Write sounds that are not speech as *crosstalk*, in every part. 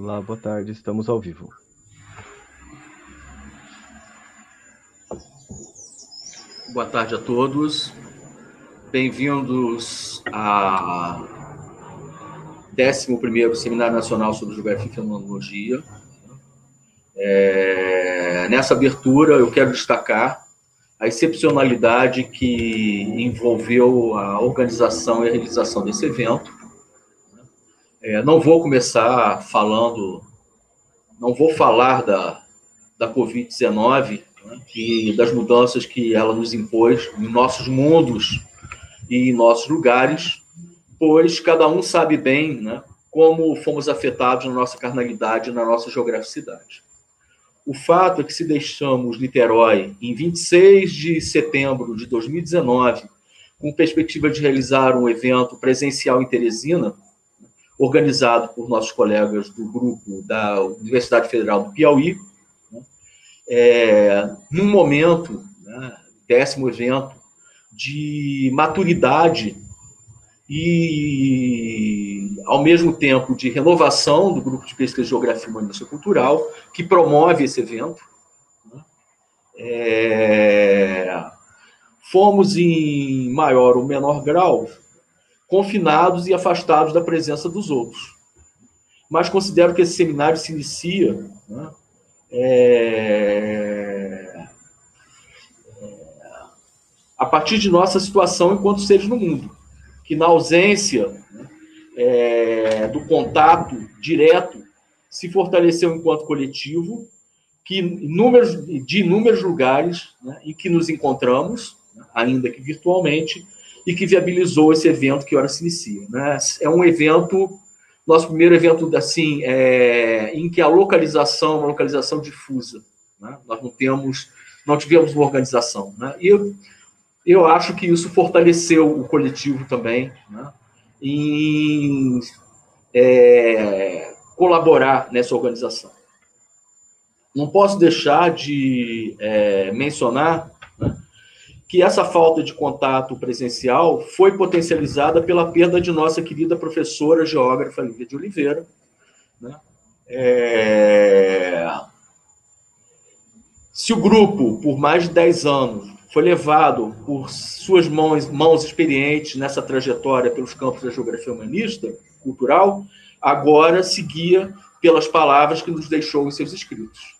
Olá, boa tarde, estamos ao vivo. Boa tarde a todos. Bem-vindos a 11º Seminário Nacional sobre Geografia e Fenomenologia. É, nessa abertura, eu quero destacar a excepcionalidade que envolveu a organização e a realização desse evento. É, não vou começar falando, não vou falar da, da Covid-19 né, e das mudanças que ela nos impôs em nossos mundos e em nossos lugares, pois cada um sabe bem né, como fomos afetados na nossa carnalidade na nossa geograficidade. O fato é que se deixamos Niterói em 26 de setembro de 2019, com perspectiva de realizar um evento presencial em Teresina, organizado por nossos colegas do grupo da Universidade Federal do Piauí, né, é, num momento, né, décimo evento, de maturidade e, ao mesmo tempo, de renovação do grupo de pesquisa de Geografia Humanista Cultural, que promove esse evento. Né? É, fomos, em maior ou menor grau, confinados e afastados da presença dos outros. Mas considero que esse seminário se inicia né, é, a partir de nossa situação enquanto seres no mundo que na ausência né, é, do contato direto se fortaleceu enquanto coletivo, que inúmeros, de inúmeros lugares né, em que nos encontramos, ainda que virtualmente, e que viabilizou esse evento que agora se inicia. Né? É um evento, nosso primeiro evento assim, é, em que a localização é uma localização difusa. Né? Nós não temos, não tivemos uma organização. Né? E eu, eu acho que isso fortaleceu o coletivo também, né, em é, colaborar nessa organização. Não posso deixar de é, mencionar que essa falta de contato presencial foi potencializada pela perda de nossa querida professora geógrafa Lívia de Oliveira. Né, é, se o grupo, por mais de 10 anos, foi levado por suas mãos, mãos experientes nessa trajetória pelos campos da geografia humanista, cultural, agora seguia pelas palavras que nos deixou em seus escritos.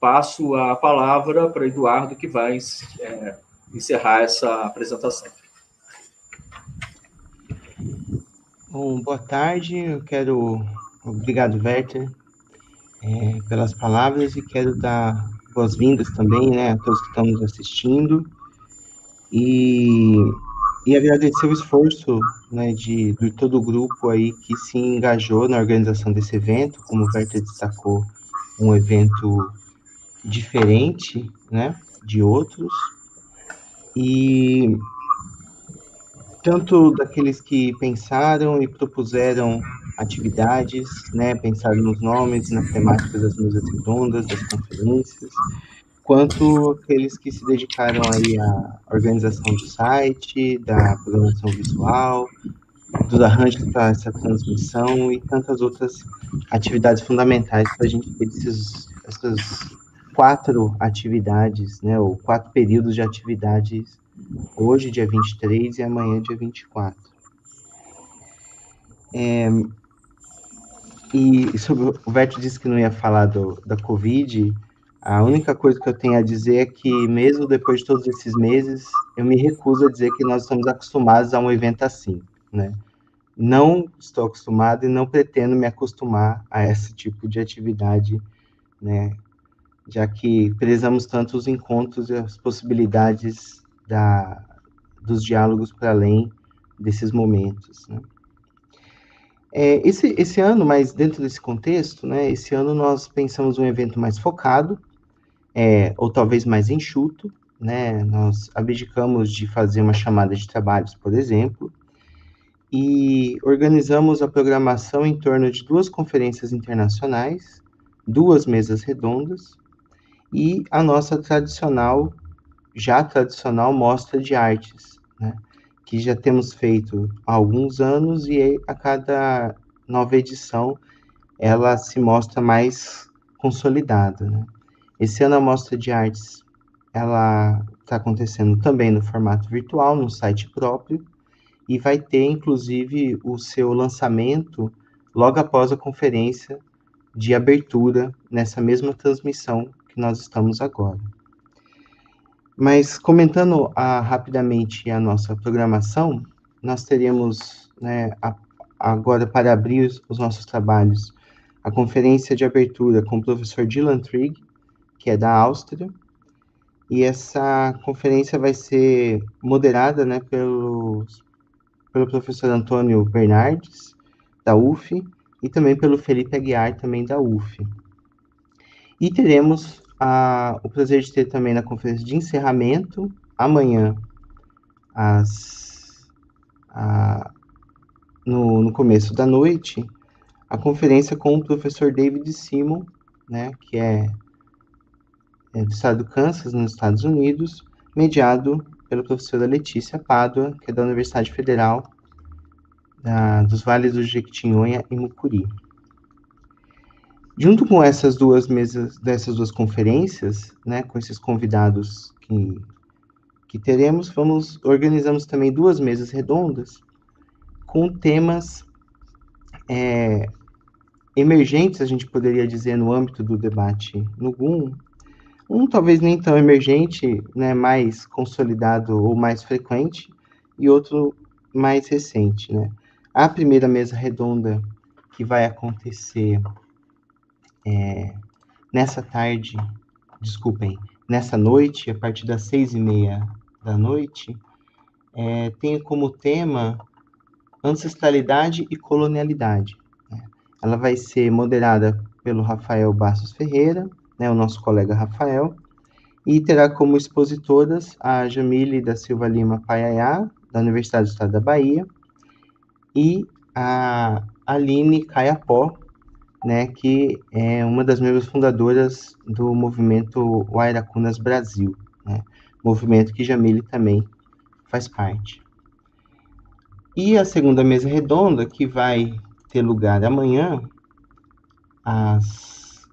Passo a palavra para Eduardo, que vai é, encerrar essa apresentação. Bom, boa tarde. Eu quero. Obrigado, Werther, é, pelas palavras e quero dar boas-vindas também, né, a todos que estão nos assistindo. E, e agradecer o esforço, né, de, de todo o grupo aí que se engajou na organização desse evento, como o Werther destacou, um evento diferente, né, de outros. E tanto daqueles que pensaram e propuseram atividades, né, pensar nos nomes, nas temáticas das mesas redondas, das conferências, quanto aqueles que se dedicaram aí à organização do site, da programação visual, dos arranjos para essa transmissão e tantas outras atividades fundamentais para a gente ter esses, essas quatro atividades, né, ou quatro períodos de atividades, hoje, dia 23, e amanhã, dia 24. É, e sobre o Vete disse que não ia falar do, da Covid. A única coisa que eu tenho a dizer é que, mesmo depois de todos esses meses, eu me recuso a dizer que nós estamos acostumados a um evento assim, né? Não estou acostumado e não pretendo me acostumar a esse tipo de atividade, né? Já que prezamos tanto os encontros e as possibilidades da, dos diálogos para além desses momentos, né? É, esse, esse ano, mas dentro desse contexto, né, esse ano nós pensamos um evento mais focado, é, ou talvez mais enxuto, né, nós abdicamos de fazer uma chamada de trabalhos, por exemplo, e organizamos a programação em torno de duas conferências internacionais, duas mesas redondas e a nossa tradicional, já tradicional mostra de artes, né, que já temos feito há alguns anos e a cada nova edição ela se mostra mais consolidada. Né? Esse ano a Mostra de Artes ela está acontecendo também no formato virtual, no site próprio, e vai ter, inclusive, o seu lançamento logo após a conferência de abertura nessa mesma transmissão que nós estamos agora. Mas comentando a, rapidamente a nossa programação, nós teremos né, a, agora para abrir os, os, nossos trabalhos a conferência de abertura com o professor Dylan Trigg, que é da Áustria, e essa conferência vai ser moderada né, pelo, pelo professor Antônio Bernardes, da UF, e também pelo Felipe Aguiar, também da UF. E teremos a, o prazer de ter também na conferência de encerramento, amanhã, às, a, no, no começo da noite, a conferência com o professor David Simon, né, que é, é do estado do Kansas, nos Estados Unidos, mediado pela professora Letícia Pádua, que é da Universidade Federal da, dos Vales do Jequitinhonha e Mucuri. Junto com essas duas mesas, dessas duas conferências, né, com esses convidados que, que teremos, vamos organizamos também duas mesas redondas com temas é, emergentes, a gente poderia dizer, no âmbito do debate no GUM, um talvez nem tão emergente, né, mais consolidado ou mais frequente, e outro mais recente, né. A primeira mesa redonda que vai acontecer é, nessa tarde, desculpem, nessa noite, a partir das seis e meia da noite, é, tem como tema ancestralidade e colonialidade. Né? Ela vai ser moderada pelo Rafael Bastos Ferreira, né, o nosso colega Rafael, e terá como expositoras a Jamile da Silva Lima Paiaiá, da Universidade do Estado da Bahia, e a Aline Caiapó, né, que é uma das membros fundadoras do movimento Wairacunas Brasil, né, movimento que Jamile também faz parte. E a segunda mesa redonda, que vai ter lugar amanhã, às,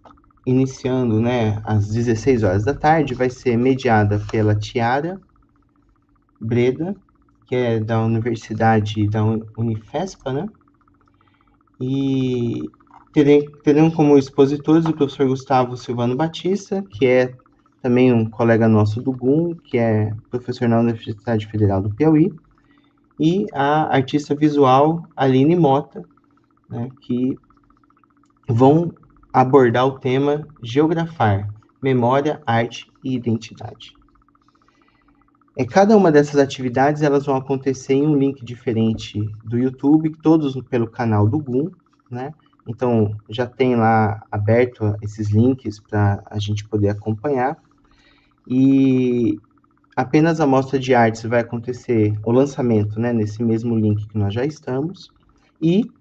iniciando né, às 16 horas da tarde, vai ser mediada pela Tiara Breda, que é da Universidade da Unifespa, né? E terão como expositores o professor Gustavo Silvano Batista, que é também um colega nosso do GUM, que é professor na Universidade Federal do Piauí, e a artista visual Aline Mota, né, que vão abordar o tema Geografar, Memória, Arte e Identidade. É, cada uma dessas atividades elas vão acontecer em um link diferente do YouTube, todos pelo canal do GUM, né? Então, já tem lá aberto esses links para a gente poder acompanhar. E apenas a mostra de artes vai acontecer, o lançamento, né, nesse mesmo link que nós já estamos, e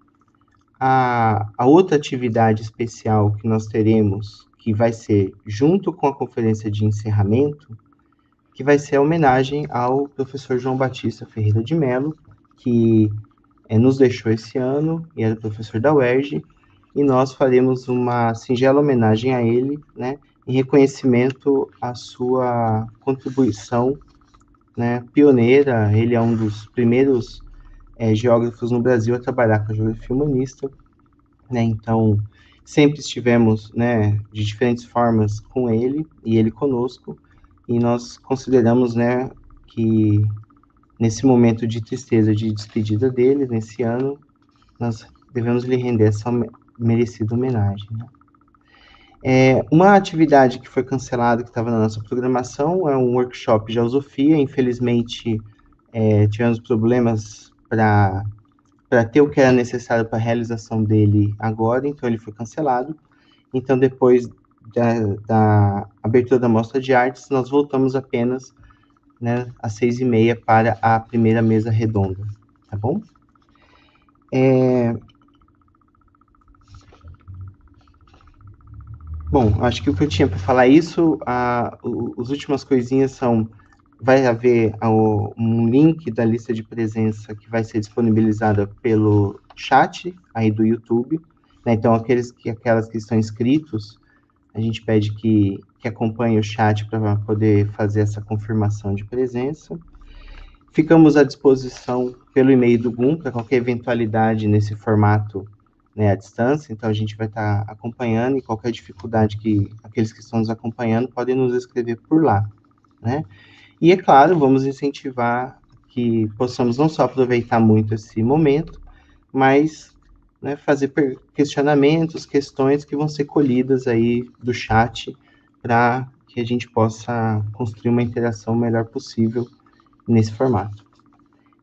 a, a outra atividade especial que nós teremos, que vai ser junto com a conferência de encerramento, que vai ser a homenagem ao professor João Batista Ferreira de Mello, que é, nos deixou esse ano e era professor da UERJ, e nós faremos uma singela homenagem a ele, né, em reconhecimento à sua contribuição né, pioneira. Ele é um dos primeiros é, geógrafos no Brasil a trabalhar com a geografia humanista, né, então sempre estivemos né, de diferentes formas com ele e ele conosco, e nós consideramos né, que nesse momento de tristeza de despedida dele, nesse ano, nós devemos lhe render essa merecida homenagem. Né? É, uma atividade que foi cancelada, que estava na nossa programação, é um workshop de filosofia. Infelizmente, é, tivemos problemas para ter o que era necessário para a realização dele agora, então ele foi cancelado. Então, depois da, da abertura da mostra de artes, nós voltamos apenas né, às seis e meia para a primeira mesa redonda, tá bom? É, Bom, acho que o que eu tinha para falar é isso, a, o, as últimas coisinhas são, vai haver a, um link da lista de presença que vai ser disponibilizada pelo chat aí do YouTube, Né? Então, aqueles que, aquelas que estão inscritos, a gente pede que, que acompanhem o chat para poder fazer essa confirmação de presença. Ficamos à disposição pelo e-mail do GUM para qualquer eventualidade nesse formato né, à distância, então a gente vai estar tá acompanhando e qualquer dificuldade que aqueles que estão nos acompanhando podem nos escrever por lá, né? E é claro, vamos incentivar que possamos não só aproveitar muito esse momento, mas né, fazer questionamentos, questões que vão ser colhidas aí do chat para que a gente possa construir uma interação melhor possível nesse formato.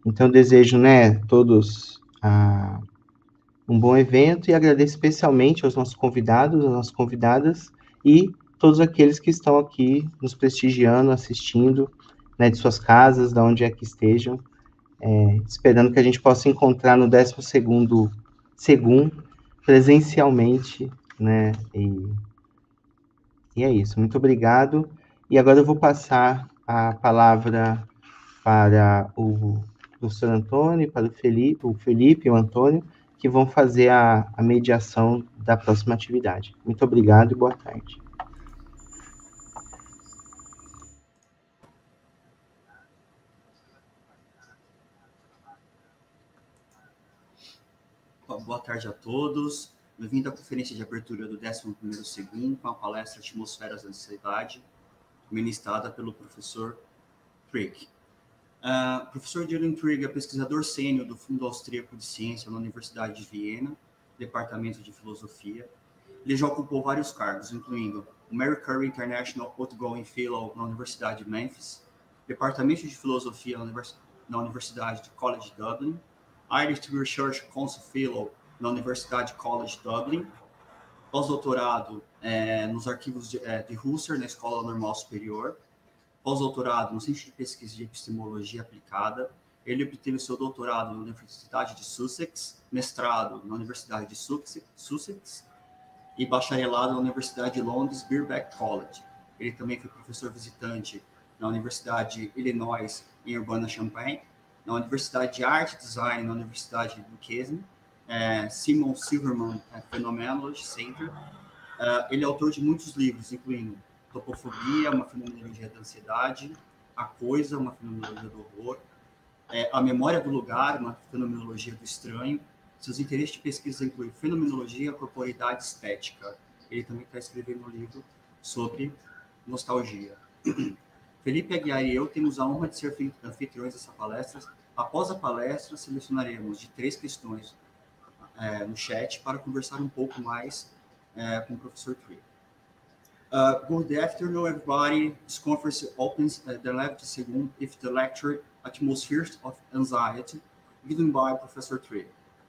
Então, desejo, né, todos ah, um bom evento e agradeço especialmente aos nossos convidados, às nossas convidadas e todos aqueles que estão aqui nos prestigiando, assistindo, né, de suas casas, de onde é que estejam, é, esperando que a gente possa encontrar no 12º segundo, presencialmente, né, e, e é isso, muito obrigado, e agora eu vou passar a palavra para o professor Antônio, para o Felipe, o Felipe e o Antônio, que vão fazer a, a mediação da próxima atividade. Muito obrigado e boa tarde. Boa tarde a todos. Bem-vindo à conferência de abertura do 11º Segundo, com a palestra Atmosferas da Ansiedade, ministrada pelo professor Frick. Uh, professor Dylan Trigg é pesquisador sênior do Fundo Austríaco de Ciência na Universidade de Viena, Departamento de Filosofia. Ele já ocupou vários cargos, incluindo o Mary Curry International Outgoing Fellow na Universidade de Memphis, Departamento de Filosofia na Universidade de College Dublin, Irish Research Council Fellow na Universidade College Dublin, pós-doutorado é, nos arquivos de, é, de Husserl na Escola Normal Superior, pós-doutorado no Centro de Pesquisa de Epistemologia Aplicada. Ele obteve seu doutorado na Universidade de Sussex, mestrado na Universidade de Sussex e bacharelado na Universidade de Londres Birkbeck College. Ele também foi professor visitante na Universidade de Illinois em Urbana-Champaign, na Universidade de Arte e Design na Universidade de Duquesne, é, Simon Silverman é, Phenomenology Center. É, ele é autor de muitos livros, incluindo Topofobia, uma fenomenologia da ansiedade, A Coisa, uma fenomenologia do horror, é, A Memória do Lugar, uma fenomenologia do estranho. Seus interesses de pesquisa incluem fenomenologia, corporidade estética. Ele também está escrevendo um livro sobre nostalgia. *clears throat* Felipe Aguiar e eu temos a honra de ser anfitriões dessa palestra. Após a palestra, selecionaremos de três questões é, no chat para conversar um pouco mais é, com o professor Tree. Uh, good afternoon, everybody. This conference opens uh, the left second if the lecture Atmospheres of Anxiety, given by Professor Tree.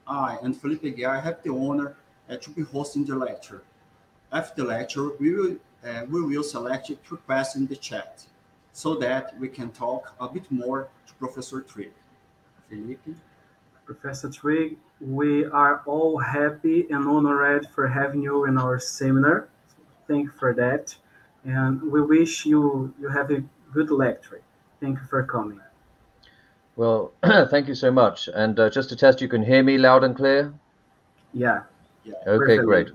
I and Felipe Aguiar have the honor uh, to be hosting the lecture. After the lecture, we will, uh, we will select two questions in the chat so that we can talk a bit more to Professor Tree. Felipe? Professor Trigg, we are all happy and honored for having you in our seminar Thank you for that. And we wish you you have a good lecture. Thank you for coming. Well, *clears throat* thank you so much. And uh, just to test, you can hear me loud and clear? Yeah. yeah. Okay, great.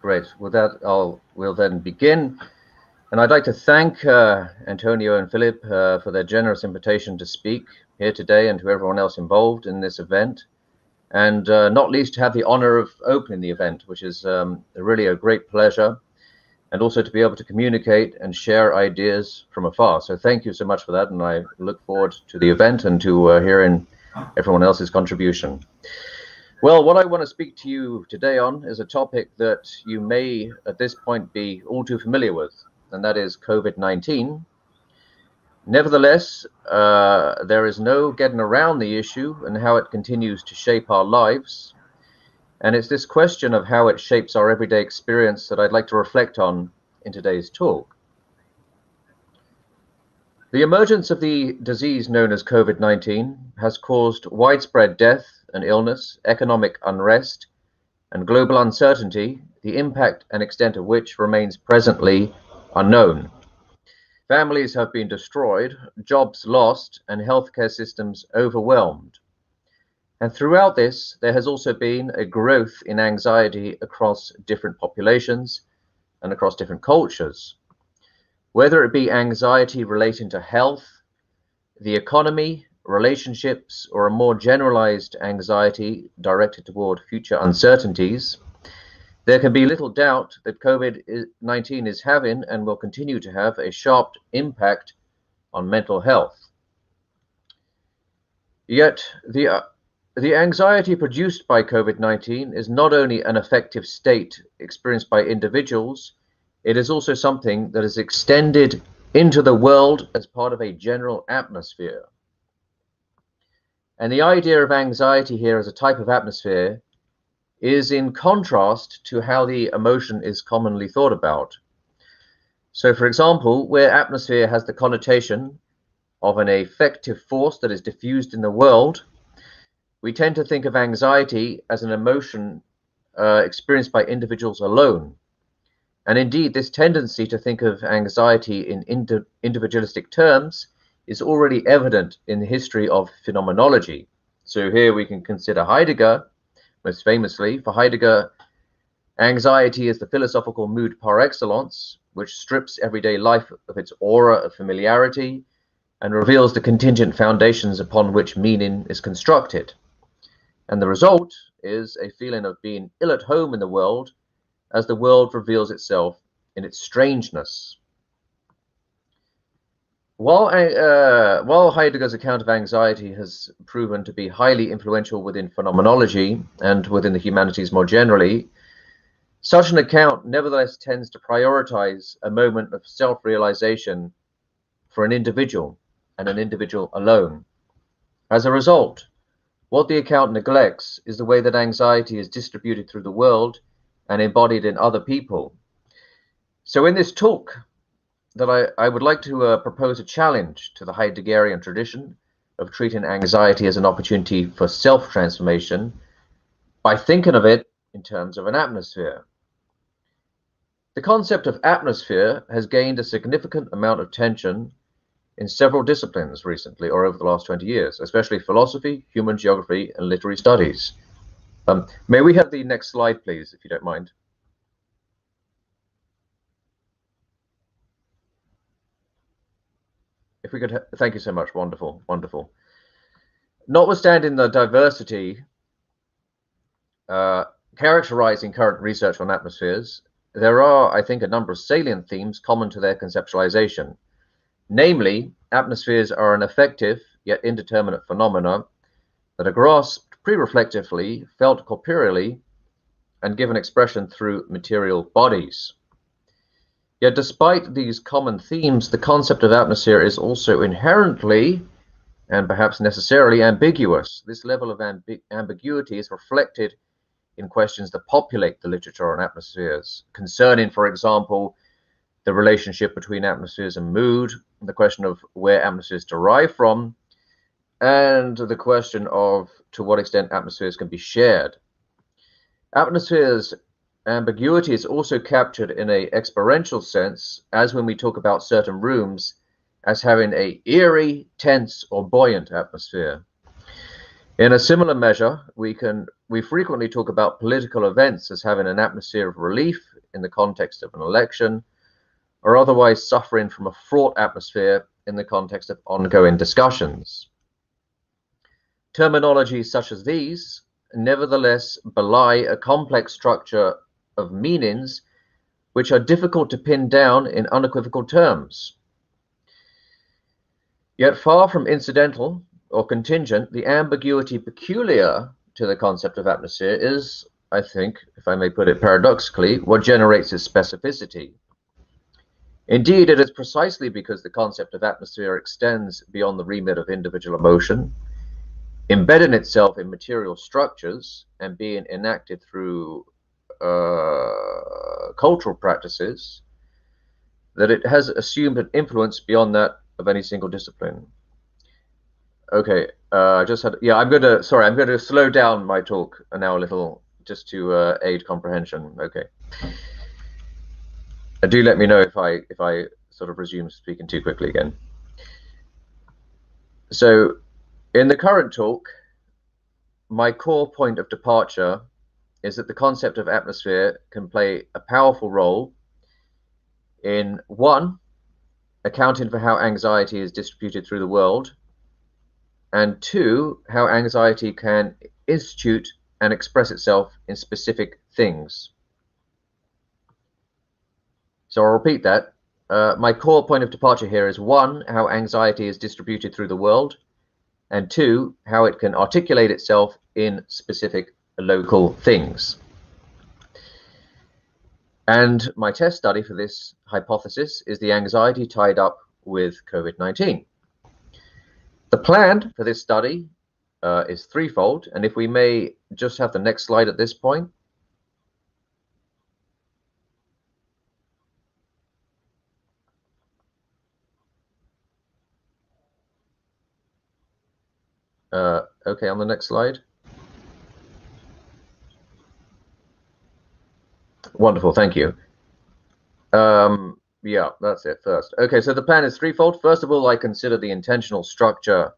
Great. With that, I'll we'll then begin. And I'd like to thank uh, Antonio and Philip uh, for their generous invitation to speak here today and to everyone else involved in this event and uh, not least to have the honor of opening the event, which is um, really a great pleasure and also to be able to communicate and share ideas from afar. So thank you so much for that, and I look forward to the event and to uh, hearing everyone else's contribution. Well, what I want to speak to you today on is a topic that you may at this point be all too familiar with, and that is COVID 19. Nevertheless, uh, there is no getting around the issue and how it continues to shape our lives and it's this question of how it shapes our everyday experience that I'd like to reflect on in today's talk. The emergence of the disease known as COVID 19 has caused widespread death and illness, economic unrest, and global uncertainty, the impact and extent of which remains presently unknown. Families have been destroyed, jobs lost, and healthcare systems overwhelmed. And throughout this, there has also been a growth in anxiety across different populations and across different cultures. Whether it be anxiety relating to health, the economy, relationships, or a more generalized anxiety directed toward future uncertainties, there can be little doubt that COVID 19 is having and will continue to have a sharp impact on mental health. Yet, the, uh, the anxiety produced by COVID 19 is not only an affective state experienced by individuals, it is also something that is extended into the world as part of a general atmosphere. And the idea of anxiety here as a type of atmosphere is in contrast to how the emotion is commonly thought about. So, for example, where atmosphere has the connotation of an affective force that is diffused in the world, we tend to think of anxiety as an emotion uh, experienced by individuals alone. And indeed, this tendency to think of anxiety in indi individualistic terms is already evident in the history of phenomenology. So here we can consider Heidegger, most famously. For Heidegger, anxiety is the philosophical mood par excellence, which strips everyday life of its aura of familiarity and reveals the contingent foundations upon which meaning is constructed. And the result is a feeling of being ill at home in the world as the world reveals itself in its strangeness. While, uh, while Heidegger's account of anxiety has proven to be highly influential within phenomenology and within the humanities more generally, such an account nevertheless tends to prioritize a moment of self realization for an individual and an individual alone. As a result, what the account neglects is the way that anxiety is distributed through the world and embodied in other people. So, in this talk, that I, I would like to uh, propose a challenge to the Heideggerian tradition of treating anxiety as an opportunity for self transformation by thinking of it in terms of an atmosphere. The concept of atmosphere has gained a significant amount of attention in several disciplines recently or over the last 20 years, especially philosophy, human geography, and literary studies. Um, may we have the next slide, please, if you don't mind? We could, thank you so much. Wonderful, wonderful. Notwithstanding the diversity uh, characterizing current research on atmospheres, there are, I think, a number of salient themes common to their conceptualization. Namely, atmospheres are an affective yet indeterminate phenomena that are grasped pre-reflectively, felt corporeally, and given expression through material bodies. Yet, despite these common themes, the concept of atmosphere is also inherently and perhaps necessarily ambiguous. This level of ambi ambiguity is reflected in questions that populate the literature on atmospheres, concerning, for example, the relationship between atmospheres and mood, the question of where atmospheres derive from, and the question of to what extent atmospheres can be shared. Atmospheres ambiguity is also captured in a experiential sense, as when we talk about certain rooms as having a eerie, tense, or buoyant atmosphere. In a similar measure, we can we frequently talk about political events as having an atmosphere of relief in the context of an election, or otherwise suffering from a fraught atmosphere in the context of ongoing discussions. Terminologies such as these nevertheless belie a complex structure of meanings which are difficult to pin down in unequivocal terms. Yet far from incidental or contingent, the ambiguity peculiar to the concept of atmosphere is, I think, if I may put it paradoxically, what generates its specificity. Indeed, it is precisely because the concept of atmosphere extends beyond the remit of individual emotion, embedding itself in material structures and being enacted through uh, cultural practices that it has assumed an influence beyond that of any single discipline. Okay, uh, I just had, yeah, I'm going to, sorry, I'm going to slow down my talk now a little just to uh, aid comprehension. Okay. Uh, do let me know if I, if I sort of resume speaking too quickly again. So in the current talk, my core point of departure is that the concept of atmosphere can play a powerful role in one, accounting for how anxiety is distributed through the world, and two, how anxiety can institute and express itself in specific things. So I'll repeat that. Uh, my core point of departure here is one, how anxiety is distributed through the world, and two, how it can articulate itself in specific local things. And my test study for this hypothesis is the anxiety tied up with COVID-19. The plan for this study uh, is threefold, and if we may just have the next slide at this point. Uh, okay, on the next slide. Wonderful, thank you. Um, yeah, that's it first. Okay, so the plan is threefold. First of all, I consider the intentional structure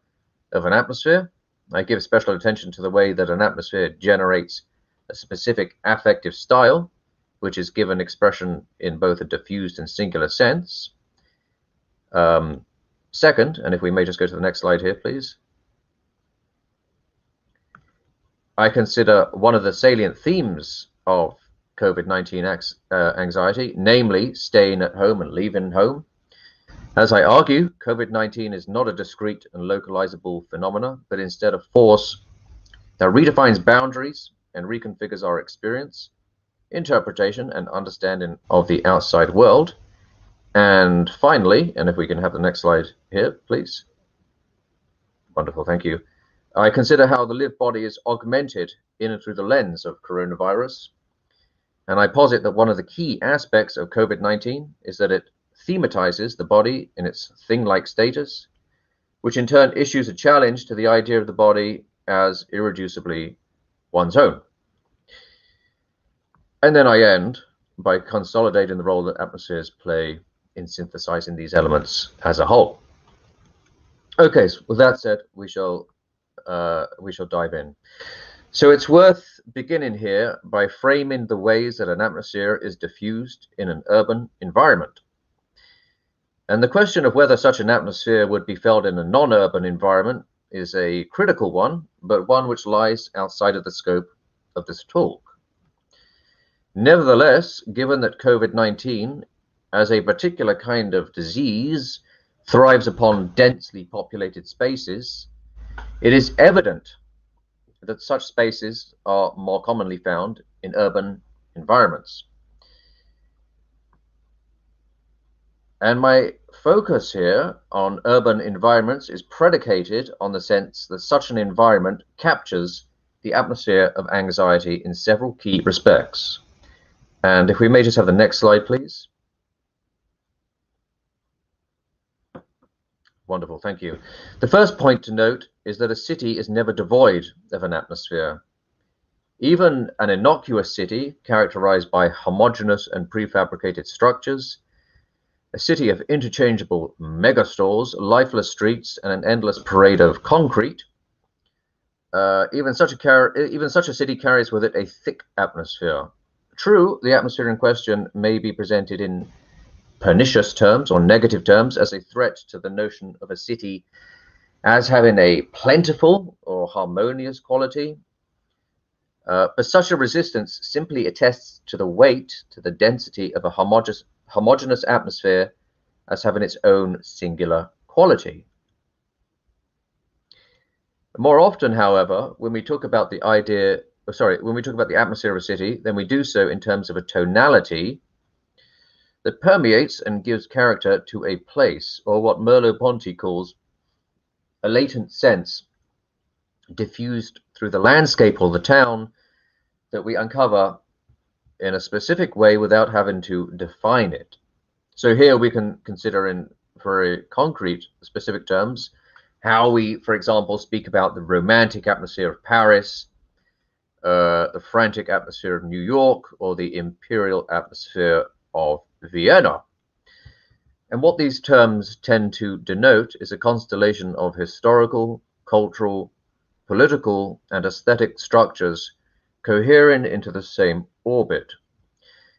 of an atmosphere. I give special attention to the way that an atmosphere generates a specific affective style, which is given expression in both a diffused and singular sense. Um, second, and if we may just go to the next slide here, please. I consider one of the salient themes of COVID-19 uh, anxiety, namely staying at home and leaving home. As I argue, COVID-19 is not a discrete and localizable phenomena, but instead a force that redefines boundaries and reconfigures our experience, interpretation, and understanding of the outside world. And finally, and if we can have the next slide here, please. Wonderful, thank you. I consider how the lived body is augmented in and through the lens of coronavirus, and I posit that one of the key aspects of COVID 19 is that it thematizes the body in its thing like status, which in turn issues a challenge to the idea of the body as irreducibly one's own. And then I end by consolidating the role that atmospheres play in synthesizing these elements as a whole. Okay, so with that said, we shall uh, we shall dive in. So it's worth beginning here by framing the ways that an atmosphere is diffused in an urban environment. And the question of whether such an atmosphere would be felt in a non-urban environment is a critical one, but one which lies outside of the scope of this talk. Nevertheless, given that COVID-19 as a particular kind of disease thrives upon densely populated spaces, it is evident that such spaces are more commonly found in urban environments. And my focus here on urban environments is predicated on the sense that such an environment captures the atmosphere of anxiety in several key respects. And if we may just have the next slide, please. Wonderful, thank you. The first point to note is that a city is never devoid of an atmosphere. Even an innocuous city, characterized by homogeneous and prefabricated structures, a city of interchangeable megastores, lifeless streets, and an endless parade of concrete, uh, even such a even such a city carries with it a thick atmosphere. True, the atmosphere in question may be presented in pernicious terms or negative terms as a threat to the notion of a city as having a plentiful or harmonious quality. Uh, but such a resistance simply attests to the weight, to the density of a homogeneous, homogeneous atmosphere as having its own singular quality. More often, however, when we talk about the idea, oh, sorry, when we talk about the atmosphere of a city, then we do so in terms of a tonality that permeates and gives character to a place, or what Merleau-Ponty calls a latent sense diffused through the landscape or the town that we uncover in a specific way without having to define it. So here we can consider in very concrete specific terms how we, for example, speak about the romantic atmosphere of Paris, uh, the frantic atmosphere of New York, or the imperial atmosphere of Vienna. And what these terms tend to denote is a constellation of historical, cultural, political, and aesthetic structures cohering into the same orbit.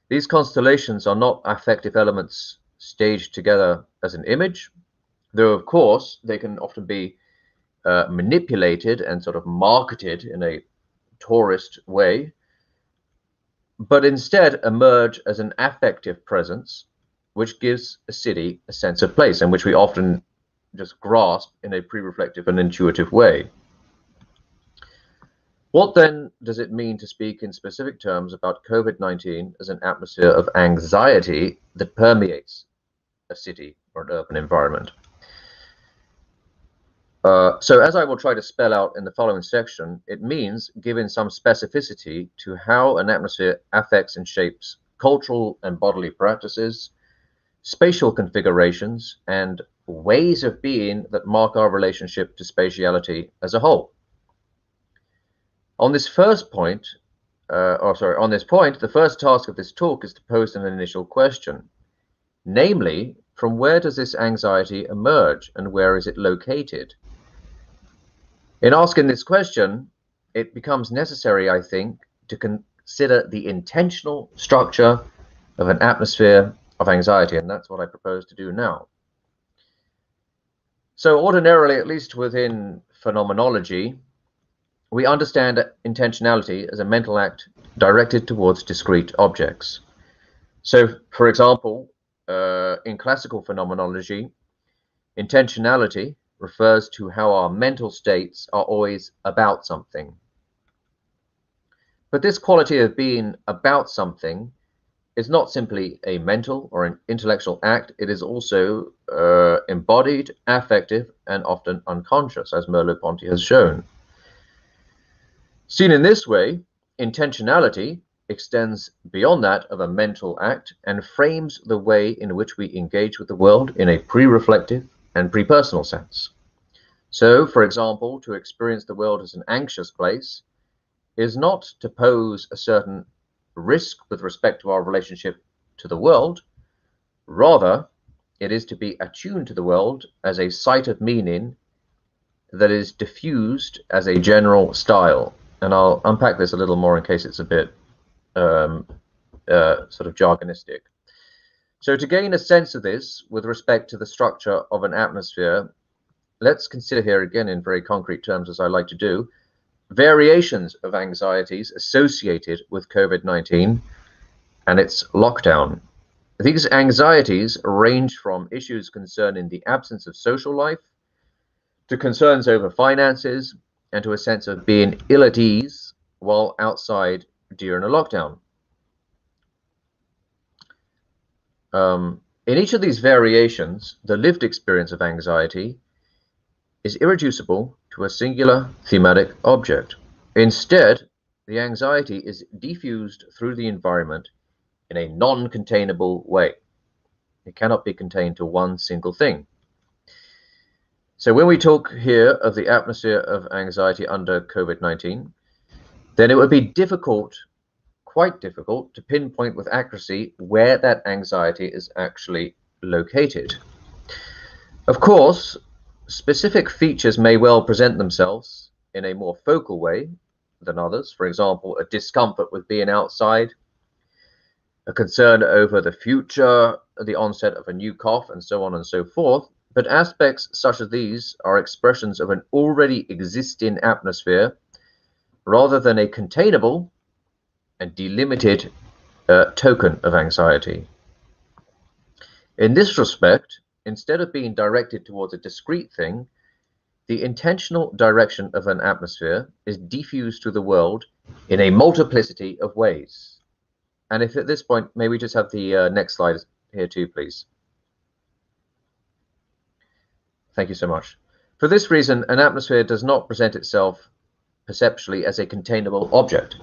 These constellations are not affective elements staged together as an image, though, of course, they can often be uh, manipulated and sort of marketed in a tourist way, but instead emerge as an affective presence which gives a city a sense of place and which we often just grasp in a pre-reflective and intuitive way. What then does it mean to speak in specific terms about COVID-19 as an atmosphere of anxiety that permeates a city or an urban environment? Uh, so as I will try to spell out in the following section, it means giving some specificity to how an atmosphere affects and shapes cultural and bodily practices, spatial configurations, and ways of being that mark our relationship to spatiality as a whole. On this first point, uh, or sorry, on this point, the first task of this talk is to pose an initial question, namely, from where does this anxiety emerge and where is it located? In asking this question, it becomes necessary, I think, to consider the intentional structure of an atmosphere of anxiety, and that's what I propose to do now. So ordinarily, at least within phenomenology, we understand intentionality as a mental act directed towards discrete objects. So, for example, uh, in classical phenomenology, intentionality refers to how our mental states are always about something. But this quality of being about something is not simply a mental or an intellectual act, it is also uh, embodied, affective, and often unconscious, as Merleau-Ponty has shown. Seen in this way, intentionality extends beyond that of a mental act and frames the way in which we engage with the world in a pre-reflective and pre-personal sense. So, for example, to experience the world as an anxious place is not to pose a certain risk with respect to our relationship to the world. Rather, it is to be attuned to the world as a site of meaning that is diffused as a general style. And I'll unpack this a little more in case it's a bit um, uh, sort of jargonistic. So to gain a sense of this with respect to the structure of an atmosphere, let's consider here again in very concrete terms, as I like to do, variations of anxieties associated with COVID 19 and its lockdown. These anxieties range from issues concerning the absence of social life to concerns over finances and to a sense of being ill at ease while outside during a lockdown. Um, in each of these variations, the lived experience of anxiety is irreducible to a singular thematic object. Instead, the anxiety is diffused through the environment in a non-containable way. It cannot be contained to one single thing. So when we talk here of the atmosphere of anxiety under COVID-19, then it would be difficult, quite difficult, to pinpoint with accuracy where that anxiety is actually located. Of course, Specific features may well present themselves in a more focal way than others. For example, a discomfort with being outside, a concern over the future, the onset of a new cough, and so on and so forth. But aspects such as these are expressions of an already existing atmosphere rather than a containable and delimited uh, token of anxiety. In this respect, instead of being directed towards a discrete thing, the intentional direction of an atmosphere is diffused to the world in a multiplicity of ways. And if at this point, may we just have the uh, next slide here too, please. Thank you so much. For this reason, an atmosphere does not present itself perceptually as a containable object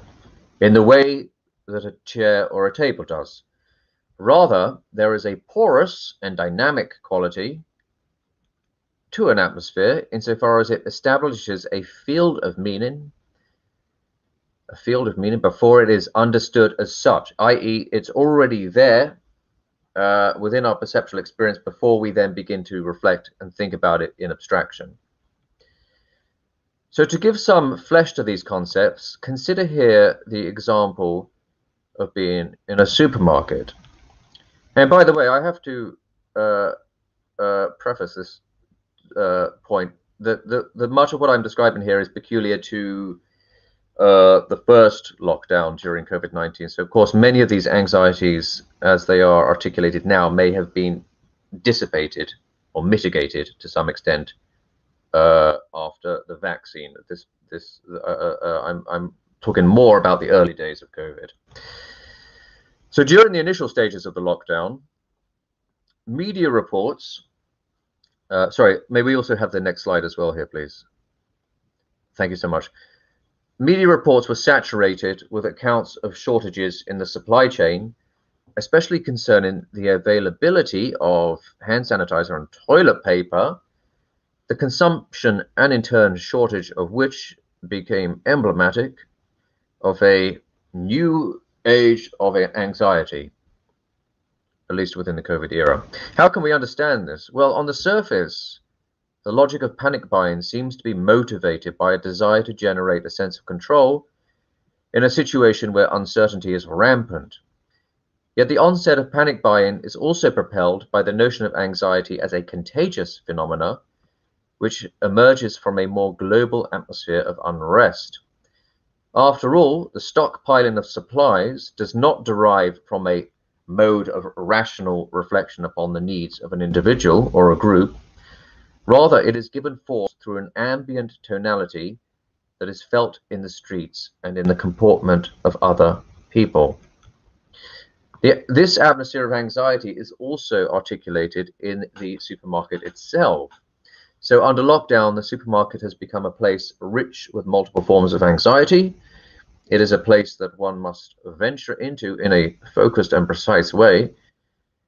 in the way that a chair or a table does. Rather, there is a porous and dynamic quality to an atmosphere insofar as it establishes a field of meaning, a field of meaning before it is understood as such, i.e., it's already there uh, within our perceptual experience before we then begin to reflect and think about it in abstraction. So to give some flesh to these concepts, consider here the example of being in a supermarket. And by the way, I have to uh, uh, preface this uh, point that the, the much of what I'm describing here is peculiar to uh, the first lockdown during COVID-19. So of course, many of these anxieties, as they are articulated now, may have been dissipated or mitigated to some extent uh, after the vaccine. This this uh I'm I'm talking more about the early days of COVID. So during the initial stages of the lockdown, media reports. Uh, sorry, may we also have the next slide as well here, please? Thank you so much. Media reports were saturated with accounts of shortages in the supply chain, especially concerning the availability of hand sanitizer and toilet paper, the consumption and in turn shortage of which became emblematic of a new age of anxiety, at least within the COVID era. How can we understand this? Well, on the surface, the logic of panic buying seems to be motivated by a desire to generate a sense of control in a situation where uncertainty is rampant. Yet the onset of panic buying is also propelled by the notion of anxiety as a contagious phenomena, which emerges from a more global atmosphere of unrest. After all, the stockpiling of supplies does not derive from a mode of rational reflection upon the needs of an individual or a group. Rather, it is given force through an ambient tonality that is felt in the streets and in the comportment of other people. The, this atmosphere of anxiety is also articulated in the supermarket itself. So, under lockdown, the supermarket has become a place rich with multiple forms of anxiety. It is a place that one must venture into in a focused and precise way,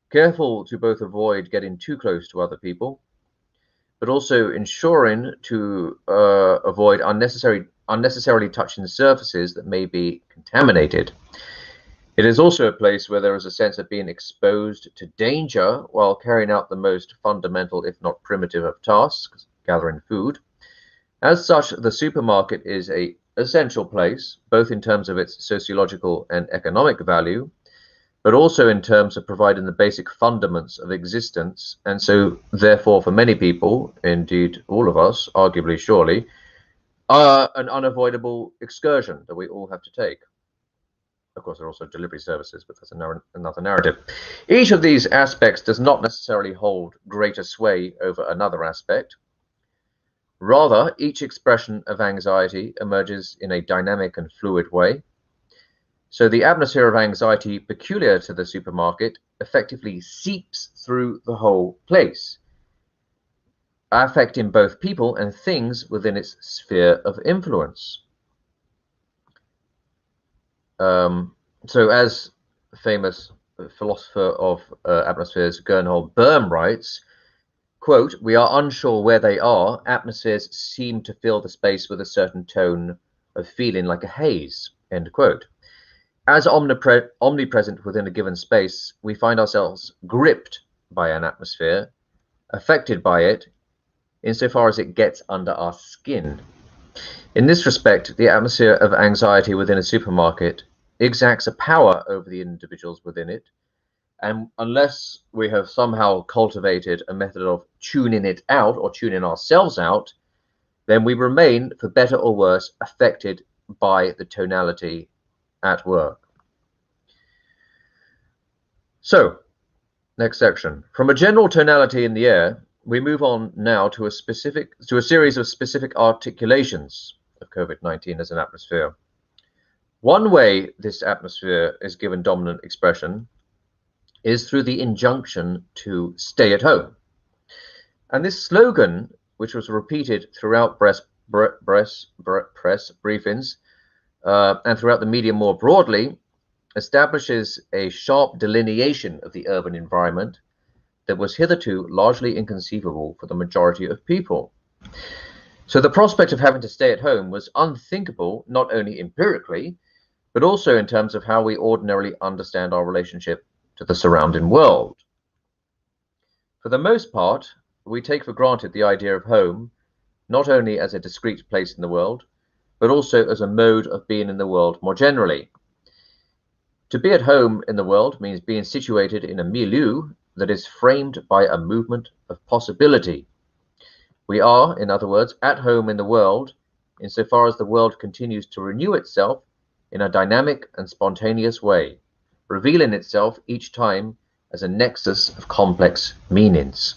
careful to both avoid getting too close to other people, but also ensuring to uh, avoid unnecessary unnecessarily touching surfaces that may be contaminated. It is also a place where there is a sense of being exposed to danger while carrying out the most fundamental, if not primitive, of tasks, gathering food. As such, the supermarket is a essential place, both in terms of its sociological and economic value, but also in terms of providing the basic fundaments of existence. And so, therefore, for many people, indeed all of us, arguably surely, are an unavoidable excursion that we all have to take. Of course, there are also delivery services, but that's another narrative. Each of these aspects does not necessarily hold greater sway over another aspect. Rather, each expression of anxiety emerges in a dynamic and fluid way. So the atmosphere of anxiety peculiar to the supermarket effectively seeps through the whole place, affecting both people and things within its sphere of influence. Um, so, as famous philosopher of uh, atmospheres Gernot Böhme writes, quote, we are unsure where they are. Atmospheres seem to fill the space with a certain tone of feeling like a haze, end quote. As omnipre omnipresent within a given space, we find ourselves gripped by an atmosphere, affected by it, insofar as it gets under our skin. In this respect, the atmosphere of anxiety within a supermarket exacts a power over the individuals within it. And unless we have somehow cultivated a method of tuning it out or tuning ourselves out, then we remain, for better or worse, affected by the tonality at work. So, next section. From a general tonality in the air, we move on now to a specific to a series of specific articulations of COVID-19 as an atmosphere. One way this atmosphere is given dominant expression is through the injunction to stay at home. And this slogan, which was repeated throughout press, press, press briefings uh, and throughout the media more broadly, establishes a sharp delineation of the urban environment that was hitherto largely inconceivable for the majority of people. So the prospect of having to stay at home was unthinkable, not only empirically, but also in terms of how we ordinarily understand our relationship to the surrounding world. For the most part, we take for granted the idea of home not only as a discrete place in the world, but also as a mode of being in the world more generally. To be at home in the world means being situated in a milieu that is framed by a movement of possibility. We are, in other words, at home in the world insofar as the world continues to renew itself in a dynamic and spontaneous way, revealing itself each time as a nexus of complex meanings.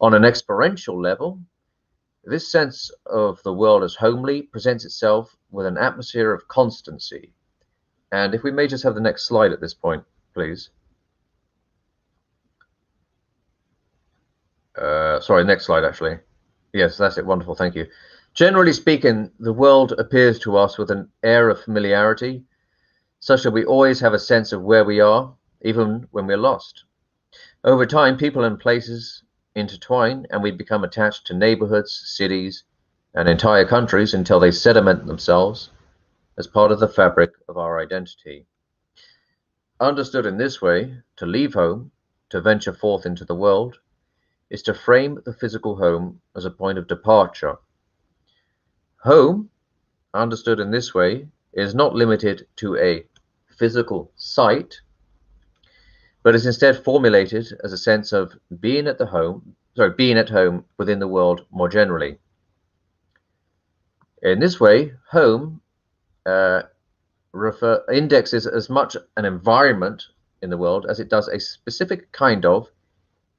On an experiential level, this sense of the world as homely presents itself with an atmosphere of constancy. And if we may just have the next slide at this point, please. Uh, sorry, next slide, actually. Yes, that's it. Wonderful. Thank you. Generally speaking, the world appears to us with an air of familiarity, such that we always have a sense of where we are, even when we're lost. Over time, people and places intertwine, and we become attached to neighborhoods, cities, and entire countries until they sediment themselves as part of the fabric of our identity. Understood in this way, to leave home, to venture forth into the world, is to frame the physical home as a point of departure. Home, understood in this way, is not limited to a physical site, but is instead formulated as a sense of being at the home, sorry, being at home within the world more generally. In this way, home uh, refer, indexes as much an environment in the world as it does a specific kind of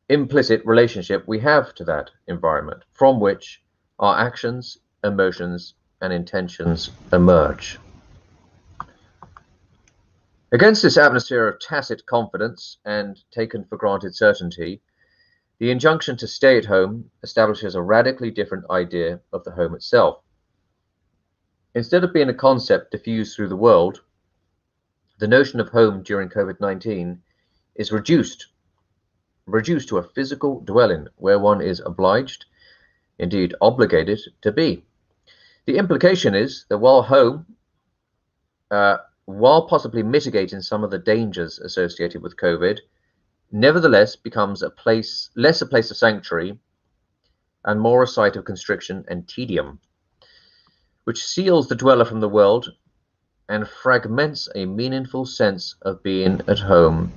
implicit relationship we have to that environment from which our actions, emotions, and intentions emerge. Against this atmosphere of tacit confidence and taken for granted certainty, the injunction to stay at home establishes a radically different idea of the home itself. Instead of being a concept diffused through the world, the notion of home during COVID 19 is reduced, reduced to a physical dwelling where one is obliged, indeed obligated, to be. The implication is that while home uh, while possibly mitigating some of the dangers associated with COVID, nevertheless becomes a place less a place of sanctuary and more a site of constriction and tedium, which seals the dweller from the world and fragments a meaningful sense of being at home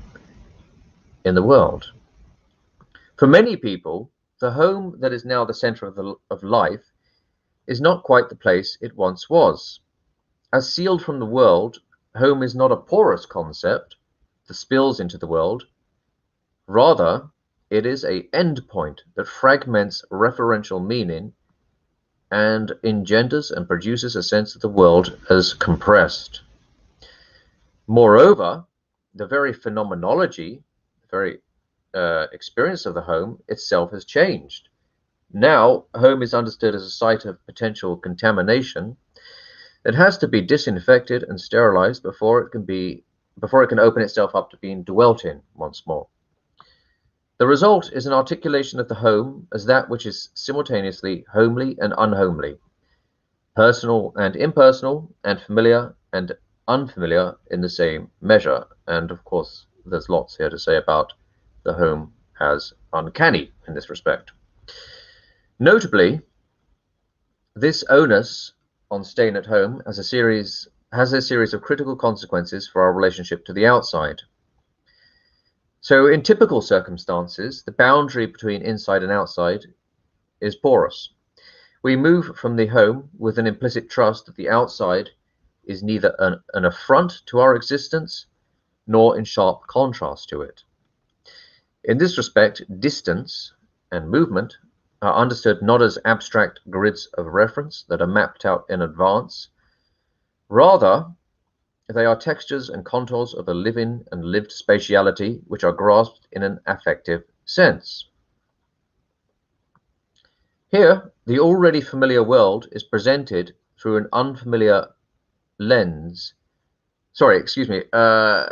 in the world. For many people, the home that is now the center of, the, of life is not quite the place it once was. As sealed from the world, home is not a porous concept that spills into the world. Rather, it is a endpoint that fragments referential meaning and engenders and produces a sense of the world as compressed. Moreover, the very phenomenology, very uh, experience of the home itself has changed. Now, home is understood as a site of potential contamination it has to be disinfected and sterilized before it can be before it can open itself up to being dwelt in once more. The result is an articulation of the home as that which is simultaneously homely and unhomely, personal and impersonal, and familiar and unfamiliar in the same measure. And of course, there's lots here to say about the home as uncanny in this respect. Notably, this onus on staying at home as a series has a series of critical consequences for our relationship to the outside. So in typical circumstances, the boundary between inside and outside is porous. We move from the home with an implicit trust that the outside is neither an, an affront to our existence nor in sharp contrast to it. In this respect, distance and movement are understood not as abstract grids of reference that are mapped out in advance. Rather, they are textures and contours of a living and lived spatiality which are grasped in an affective sense. Here, the already familiar world is presented through an unfamiliar lens. Sorry, excuse me. Uh,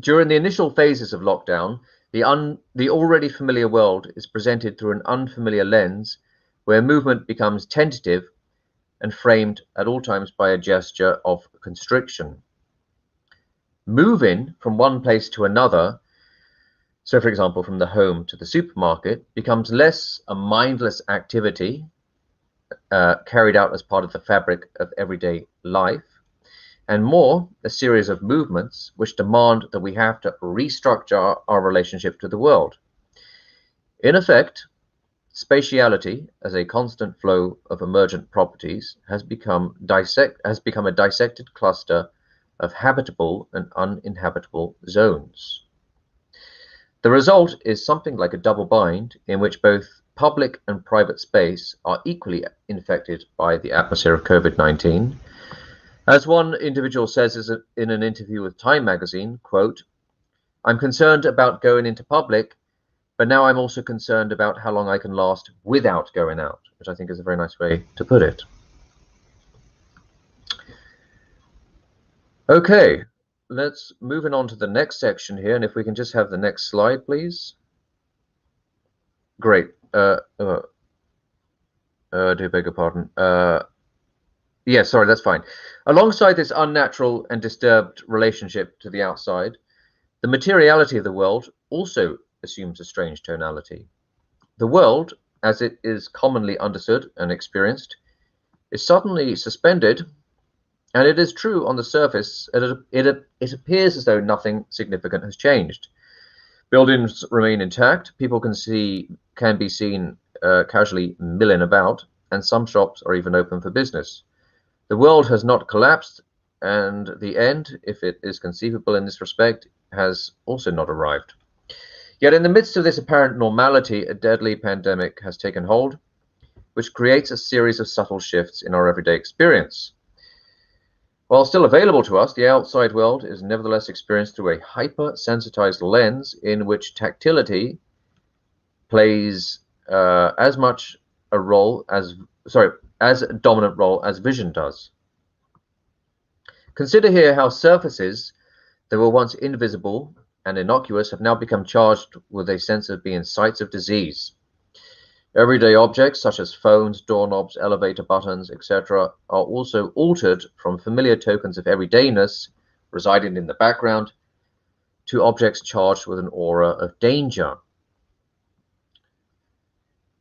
during the initial phases of lockdown, the, un, the already familiar world is presented through an unfamiliar lens where movement becomes tentative and framed at all times by a gesture of constriction. Moving from one place to another so for example, from the home to the supermarket, becomes less a mindless activity uh, carried out as part of the fabric of everyday life, and more a series of movements which demand that we have to restructure our relationship to the world. In effect, spatiality as a constant flow of emergent properties has become dissect has become a dissected cluster of habitable and uninhabitable zones. The result is something like a double bind in which both public and private space are equally infected by the atmosphere of COVID 19. As one individual says in an interview with Time magazine, quote, I'm concerned about going into public, but now I'm also concerned about how long I can last without going out, which I think is a very nice way to put it. Okay, let's moving on to the next section here, and if we can just have the next slide, please. Great. Uh, uh, uh, do beg your pardon. Uh, yeah, sorry, that's fine. Alongside this unnatural and disturbed relationship to the outside, the materiality of the world also assumes a strange tonality. The world, as it is commonly understood and experienced, is suddenly suspended and it is true on the surface, it, it, it appears as though nothing significant has changed. Buildings remain intact, people can see can be seen uh, casually milling about, and some shops are even open for business. The world has not collapsed, and the end, if it is conceivable in this respect, has also not arrived. Yet, in the midst of this apparent normality, a deadly pandemic has taken hold, which creates a series of subtle shifts in our everyday experience. While still available to us, the outside world is nevertheless experienced through a hyper-sensitized lens in which tactility plays uh, as much a role as, sorry, as dominant role as vision does. Consider here how surfaces that were once invisible and innocuous have now become charged with a sense of being sites of disease. Everyday objects such as phones, doorknobs, elevator buttons, etc., are also altered from familiar tokens of everydayness residing in the background to objects charged with an aura of danger.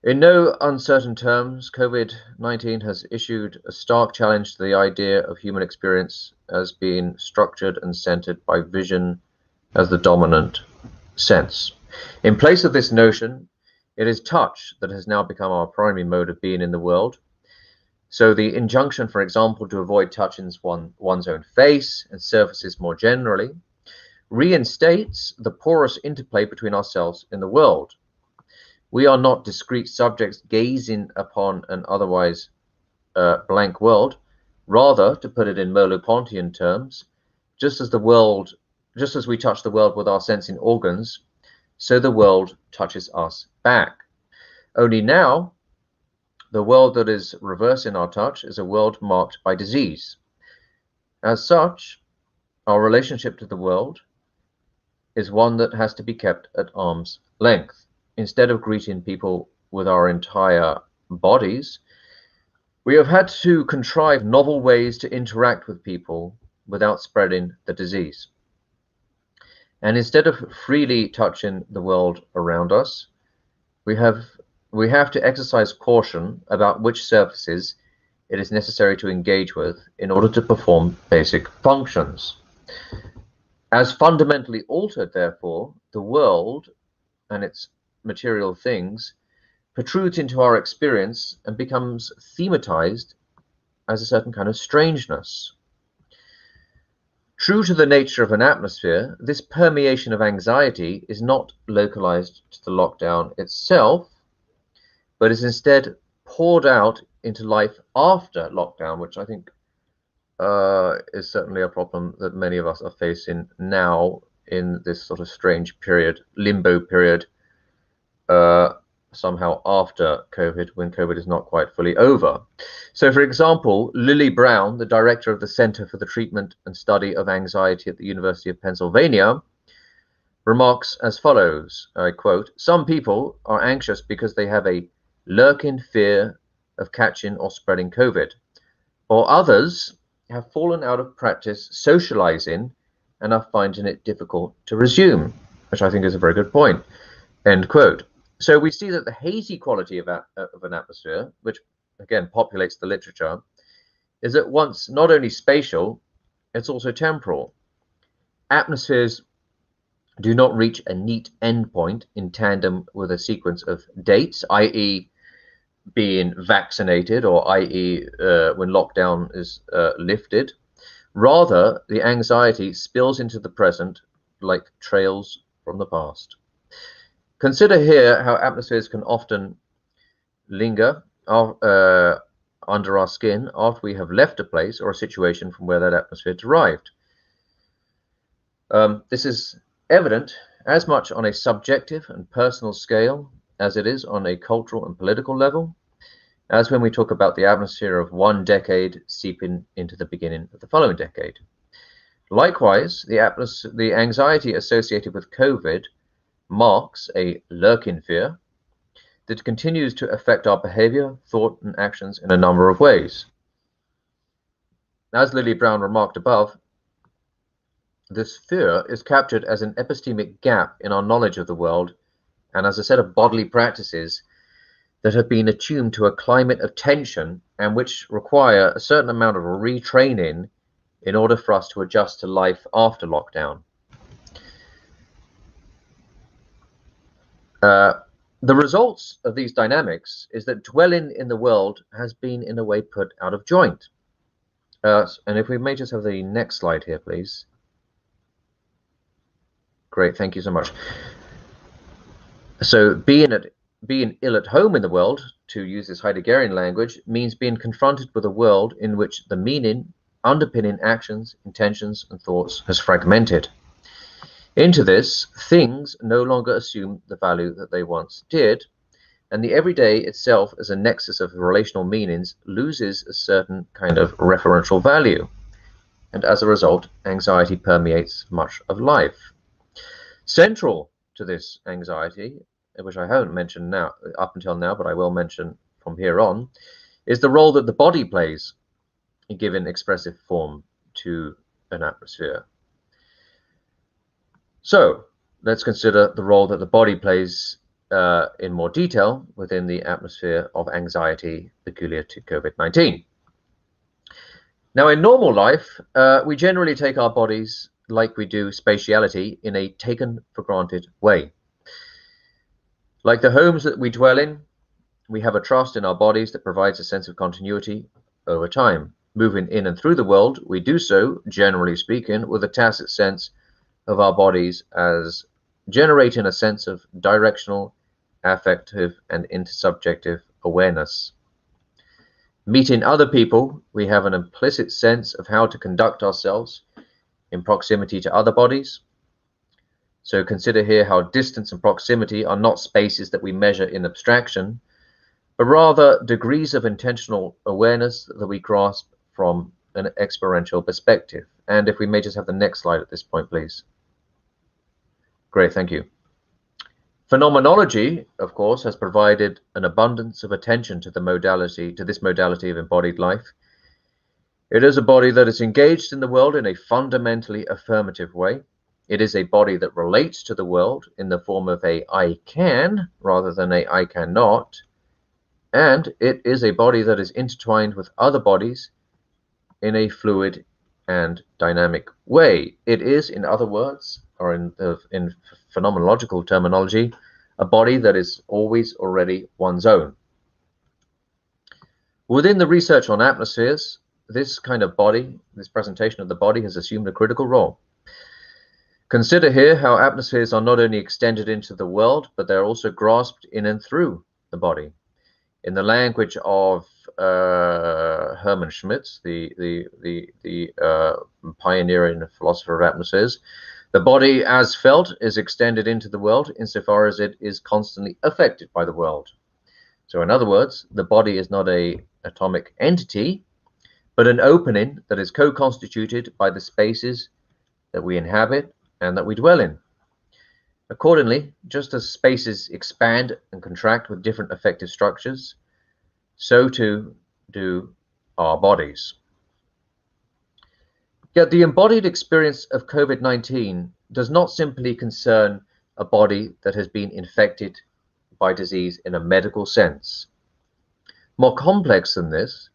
In no uncertain terms, COVID 19 has issued a stark challenge to the idea of human experience as being structured and centered by vision as the dominant sense. In place of this notion, it is touch that has now become our primary mode of being in the world. So the injunction, for example, to avoid touching one, one's own face and surfaces more generally, reinstates the porous interplay between ourselves and the world. We are not discrete subjects gazing upon an otherwise uh, blank world. Rather, to put it in Merleau-Pontian terms, just as the world, just as we touch the world with our sensing organs, so the world touches us back. Only now, the world that is reversing our touch is a world marked by disease. As such, our relationship to the world is one that has to be kept at arm's length. Instead of greeting people with our entire bodies, we have had to contrive novel ways to interact with people without spreading the disease. And instead of freely touching the world around us, we have we have to exercise caution about which surfaces it is necessary to engage with in order to perform basic functions. As fundamentally altered, therefore, the world and its material things protrudes into our experience and becomes thematized as a certain kind of strangeness. True to the nature of an atmosphere, this permeation of anxiety is not localized to the lockdown itself, but is instead poured out into life after lockdown, which I think uh, is certainly a problem that many of us are facing now in this sort of strange period, limbo period, uh, somehow after COVID, when COVID is not quite fully over. So, for example, Lily Brown, the director of the Center for the Treatment and Study of Anxiety at the University of Pennsylvania, remarks as follows I quote, Some people are anxious because they have a lurking fear of catching or spreading COVID, while others have fallen out of practice socializing and are finding it difficult to resume. which I think is a very good point. End quote. So we see that the hazy quality of, a, of an atmosphere, which again populates the literature, is at once not only spatial, it's also temporal. Atmospheres do not reach a neat endpoint in tandem with a sequence of dates, i.e., being vaccinated or i.e., uh, when lockdown is uh, lifted. Rather, the anxiety spills into the present like trails from the past. Consider here how atmospheres can often linger uh, under our skin after we have left a place or a situation from where that atmosphere derived. Um, this is evident as much on a subjective and personal scale as it is on a cultural and political level, as when we talk about the atmosphere of one decade seeping into the beginning of the following decade. Likewise, the, the anxiety associated with COVID marks a lurking fear that continues to affect our behavior, thought, and actions in a number of ways. As Lily Brown remarked above, this fear is captured as an epistemic gap in our knowledge of the world and as a set of bodily practices that have been attuned to a climate of tension and which require a certain amount of retraining in order for us to adjust to life after lockdown. Uh, the results of these dynamics is that dwelling in the world has been in a way put out of joint. Uh, and if we may just have the next slide here, please. Great, thank you so much. So being at being ill at home in the world, to use this Heideggerian language, means being confronted with a world in which the meaning underpinning actions, intentions, and thoughts has fragmented. Into this, things no longer assume the value that they once did, and the everyday itself as a nexus of relational meanings loses a certain kind of referential value. And as a result, anxiety permeates much of life. Central to this anxiety, which I haven't mentioned now up until now, but I will mention from here on, is the role that the body plays in giving expressive form to an atmosphere. So let's consider the role that the body plays uh, in more detail within the atmosphere of anxiety peculiar to COVID-19. Now, in normal life, uh, we generally take our bodies like we do spatiality in a taken for granted way. Like the homes that we dwell in, we have a trust in our bodies that provides a sense of continuity over time. Moving in and through the world, we do so, generally speaking, with a tacit sense of our bodies as generating a sense of directional, affective, and intersubjective awareness. Meeting other people, we have an implicit sense of how to conduct ourselves in proximity to other bodies. So consider here how distance and proximity are not spaces that we measure in abstraction, but rather degrees of intentional awareness that we grasp from an experiential perspective. And if we may just have the next slide at this point, please. Great, thank you. Phenomenology, of course, has provided an abundance of attention to the modality, to this modality of embodied life. It is a body that is engaged in the world in a fundamentally affirmative way. It is a body that relates to the world in the form of a I can rather than a I cannot. And it is a body that is intertwined with other bodies in a fluid and dynamic way. It is, in other words, or in, in phenomenological terminology, a body that is always already one's own. Within the research on atmospheres, this kind of body, this presentation of the body has assumed a critical role. Consider here how atmospheres are not only extended into the world, but they're also grasped in and through the body. In the language of uh, Hermann Schmitz, the the the, the uh, pioneering philosopher of atmospheres, the body, as felt, is extended into the world insofar as it is constantly affected by the world. So, in other words, the body is not a atomic entity, but an opening that is co-constituted by the spaces that we inhabit and that we dwell in. Accordingly, just as spaces expand and contract with different affective structures, so too do our bodies. Yet the embodied experience of COVID 19 does not simply concern a body that has been infected by disease in a medical sense. More complex than this,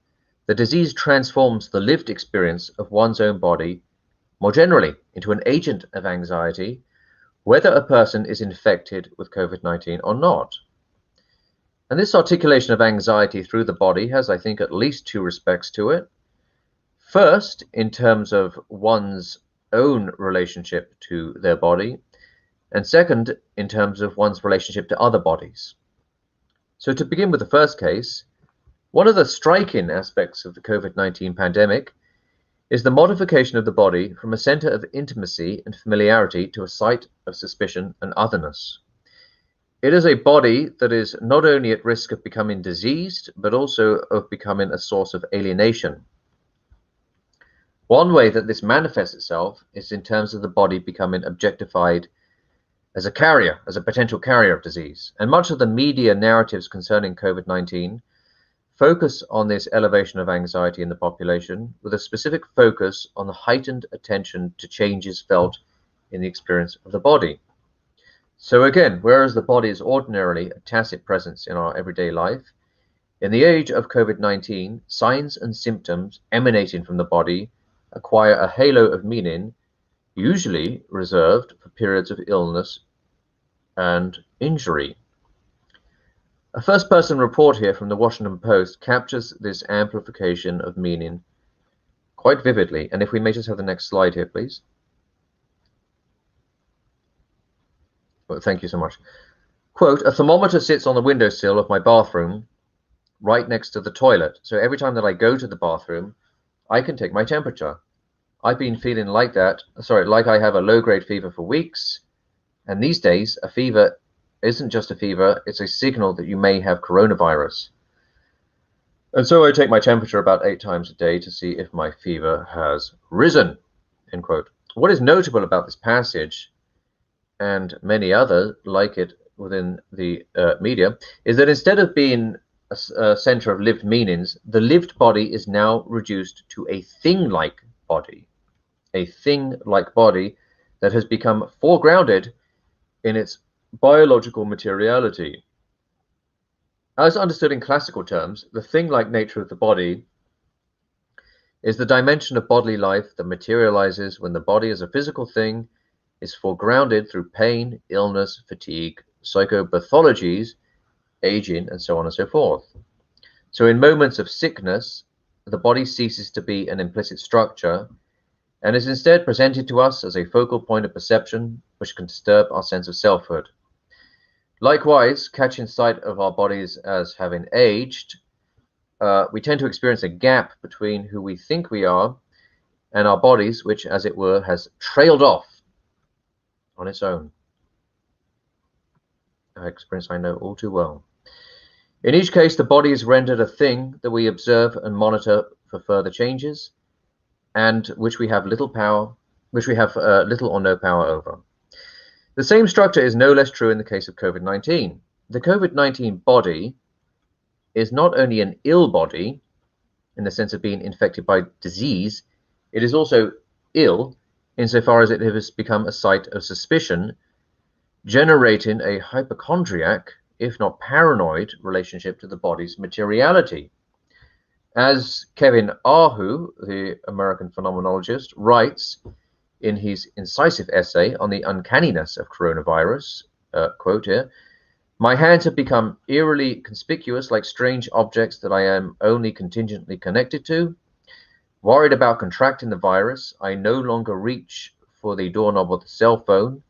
the disease transforms the lived experience of one's own body more generally into an agent of anxiety, whether a person is infected with COVID 19 or not. And this articulation of anxiety through the body has, I think, at least two respects to it. First, in terms of one's own relationship to their body, and second, in terms of one's relationship to other bodies. So, to begin with the first case, one of the striking aspects of the COVID 19 pandemic is the modification of the body from a center of intimacy and familiarity to a site of suspicion and otherness. It is a body that is not only at risk of becoming diseased, but also of becoming a source of alienation. One way that this manifests itself is in terms of the body becoming objectified as a carrier, as a potential carrier of disease. And much of the media narratives concerning COVID 19 focus on this elevation of anxiety in the population with a specific focus on the heightened attention to changes felt in the experience of the body. So, again, whereas the body is ordinarily a tacit presence in our everyday life, in the age of COVID 19, signs and symptoms emanating from the body acquire a halo of meaning, usually reserved for periods of illness and injury. A first person report here from the Washington Post captures this amplification of meaning quite vividly. And if we may just have the next slide here, please. Well, thank you so much. Quote, a thermometer sits on the windowsill of my bathroom right next to the toilet. So every time that I go to the bathroom, I can take my temperature. I've been feeling like that, sorry, like I have a low grade fever for weeks. And these days, a fever isn't just a fever, it's a signal that you may have coronavirus. And so I take my temperature about eight times a day to see if my fever has risen. End quote. What is notable about this passage, and many others like it within the uh, media, is that instead of being a, a center of lived meanings, the lived body is now reduced to a thing like body. A thing like body that has become foregrounded in its biological materiality. As understood in classical terms, the thing-like nature of the body is the dimension of bodily life that materializes when the body as a physical thing is foregrounded through pain, illness, fatigue, psychopathologies, aging, and so on and so forth. So in moments of sickness, the body ceases to be an implicit structure and is instead presented to us as a focal point of perception which can disturb our sense of selfhood. Likewise, catching sight of our bodies as having aged, uh, we tend to experience a gap between who we think we are and our bodies, which, as it were, has trailed off on its own. Experience I know all too well. In each case, the body is rendered a thing that we observe and monitor for further changes, and which we have little power, which we have uh, little or no power over. The same structure is no less true in the case of COVID 19. The COVID 19 body is not only an ill body in the sense of being infected by disease, it is also ill insofar as it has become a site of suspicion, generating a hypochondriac, if not paranoid, relationship to the body's materiality. As Kevin Aho, the American phenomenologist, writes, in his incisive essay on the uncanniness of coronavirus, uh, quote here, my hands have become eerily conspicuous like strange objects that I am only contingently connected to. Worried about contracting the virus, I no longer reach for the doorknob of the cell phone,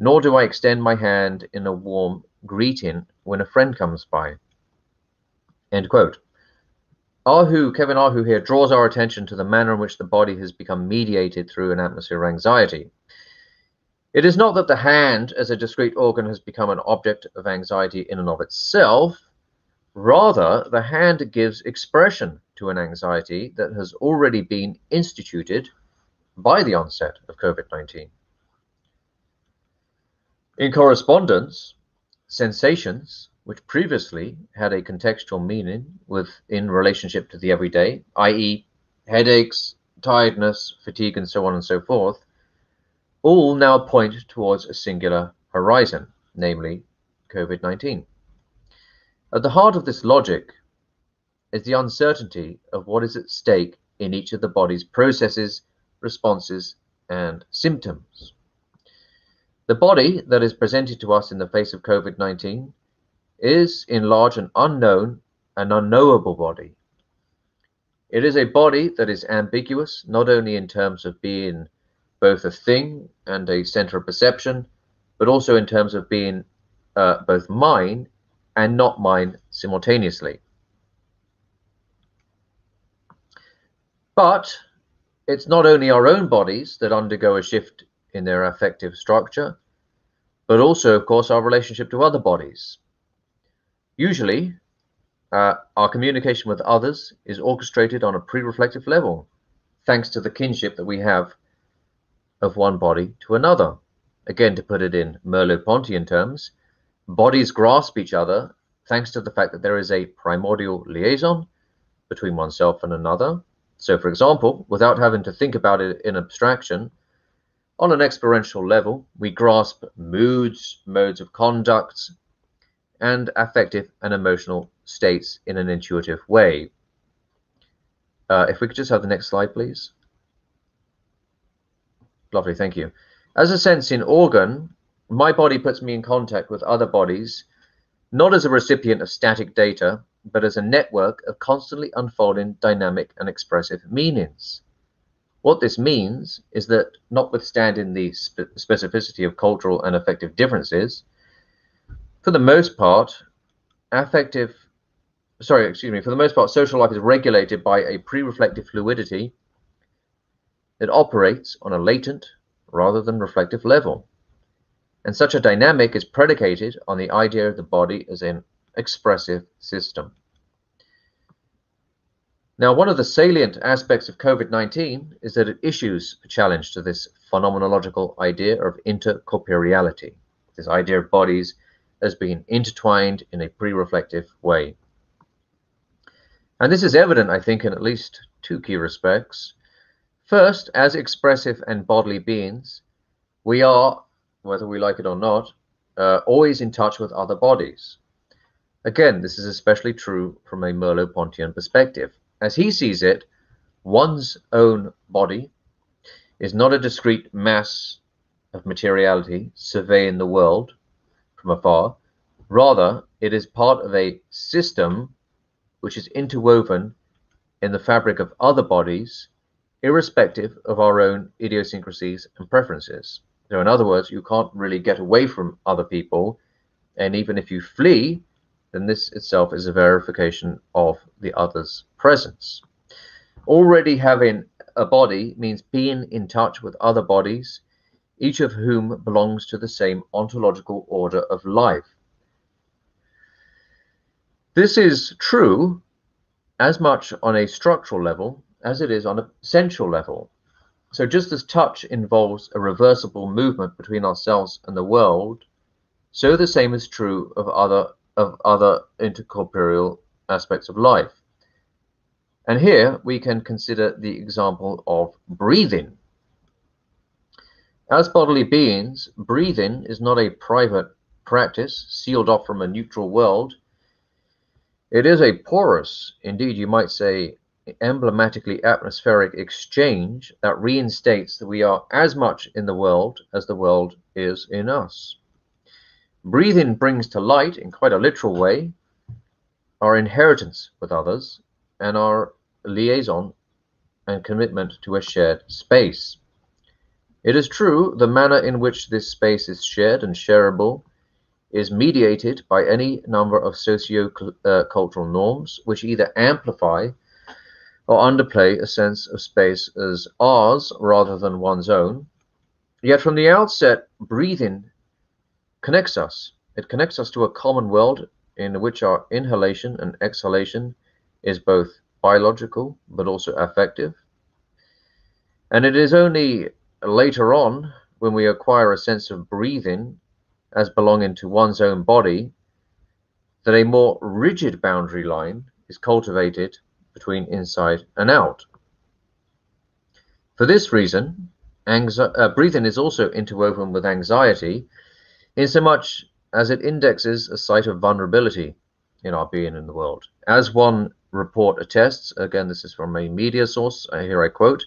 nor do I extend my hand in a warm greeting when a friend comes by. End quote. Aho, Kevin Aho here draws our attention to the manner in which the body has become mediated through an atmosphere of anxiety. It is not that the hand as a discrete organ has become an object of anxiety in and of itself. Rather, the hand gives expression to an anxiety that has already been instituted by the onset of COVID 19. In correspondence, sensations which previously had a contextual meaning with in relationship to the everyday, i.e., headaches, tiredness, fatigue, and so on and so forth, all now point towards a singular horizon, namely COVID 19. At the heart of this logic is the uncertainty of what is at stake in each of the body's processes, responses, and symptoms. The body that is presented to us in the face of COVID 19 is, in large, an unknown and unknowable body. It is a body that is ambiguous, not only in terms of being both a thing and a center of perception, but also in terms of being uh, both mine and not mine simultaneously. But it's not only our own bodies that undergo a shift in their affective structure, but also, of course, our relationship to other bodies. Usually, uh, our communication with others is orchestrated on a pre-reflective level, thanks to the kinship that we have of one body to another. Again, to put it in Merleau-Pontian terms, bodies grasp each other thanks to the fact that there is a primordial liaison between oneself and another. So, for example, without having to think about it in abstraction, on an experiential level, we grasp moods, modes of conduct, and affective and emotional states in an intuitive way. Uh, if we could just have the next slide, please. Lovely, thank you. As a sensing organ, my body puts me in contact with other bodies, not as a recipient of static data, but as a network of constantly unfolding dynamic and expressive meanings. What this means is that, notwithstanding the spe specificity of cultural and affective differences, for the most part, affective, sorry, excuse me, for the most part, social life is regulated by a pre-reflective fluidity that operates on a latent rather than reflective level. And such a dynamic is predicated on the idea of the body as an expressive system. Now, one of the salient aspects of COVID-19 is that it issues a challenge to this phenomenological idea of intercorporeality, this idea of bodies as being intertwined in a pre-reflective way. And this is evident, I think, in at least two key respects. First, as expressive and bodily beings, we are, whether we like it or not, uh, always in touch with other bodies. Again, this is especially true from a Merleau-Pontian perspective. As he sees it, one's own body is not a discrete mass of materiality surveying the world from afar. Rather, it is part of a system which is interwoven in the fabric of other bodies, irrespective of our own idiosyncrasies and preferences. So, in other words, you can't really get away from other people, and even if you flee, then this itself is a verification of the other's presence. Already having a body means being in touch with other bodies, each of whom belongs to the same ontological order of life. This is true as much on a structural level as it is on a sensual level. So just as touch involves a reversible movement between ourselves and the world, so the same is true of other of other intercorporeal aspects of life. And here we can consider the example of breathing. As bodily beings, breathing is not a private practice sealed off from a neutral world. It is a porous, indeed you might say emblematically atmospheric exchange that reinstates that we are as much in the world as the world is in us. Breathing brings to light, in quite a literal way, our inheritance with others and our liaison and commitment to a shared space. It is true, the manner in which this space is shared and shareable is mediated by any number of socio-cultural norms which either amplify or underplay a sense of space as ours rather than one's own. Yet from the outset, breathing connects us. It connects us to a common world in which our inhalation and exhalation is both biological but also affective. And it is only later on when we acquire a sense of breathing as belonging to one's own body that a more rigid boundary line is cultivated between inside and out. For this reason, uh, breathing is also interwoven with anxiety insomuch as it indexes a site of vulnerability in our being in the world. As one report attests, again, this is from a media source, here I quote,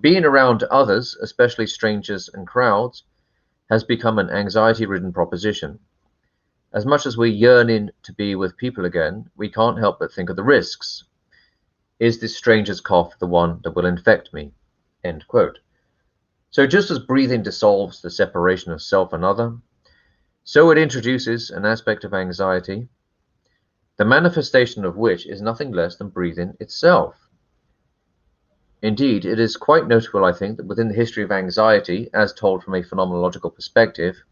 being around others, especially strangers and crowds, has become an anxiety ridden proposition. As much as we're yearning to be with people again, we can't help but think of the risks. Is this stranger's cough the one that will infect me? End quote. So, just as breathing dissolves the separation of self and other, so it introduces an aspect of anxiety, the manifestation of which is nothing less than breathing itself. Indeed, it is quite notable, I think, that within the history of anxiety, as told from a phenomenological perspective,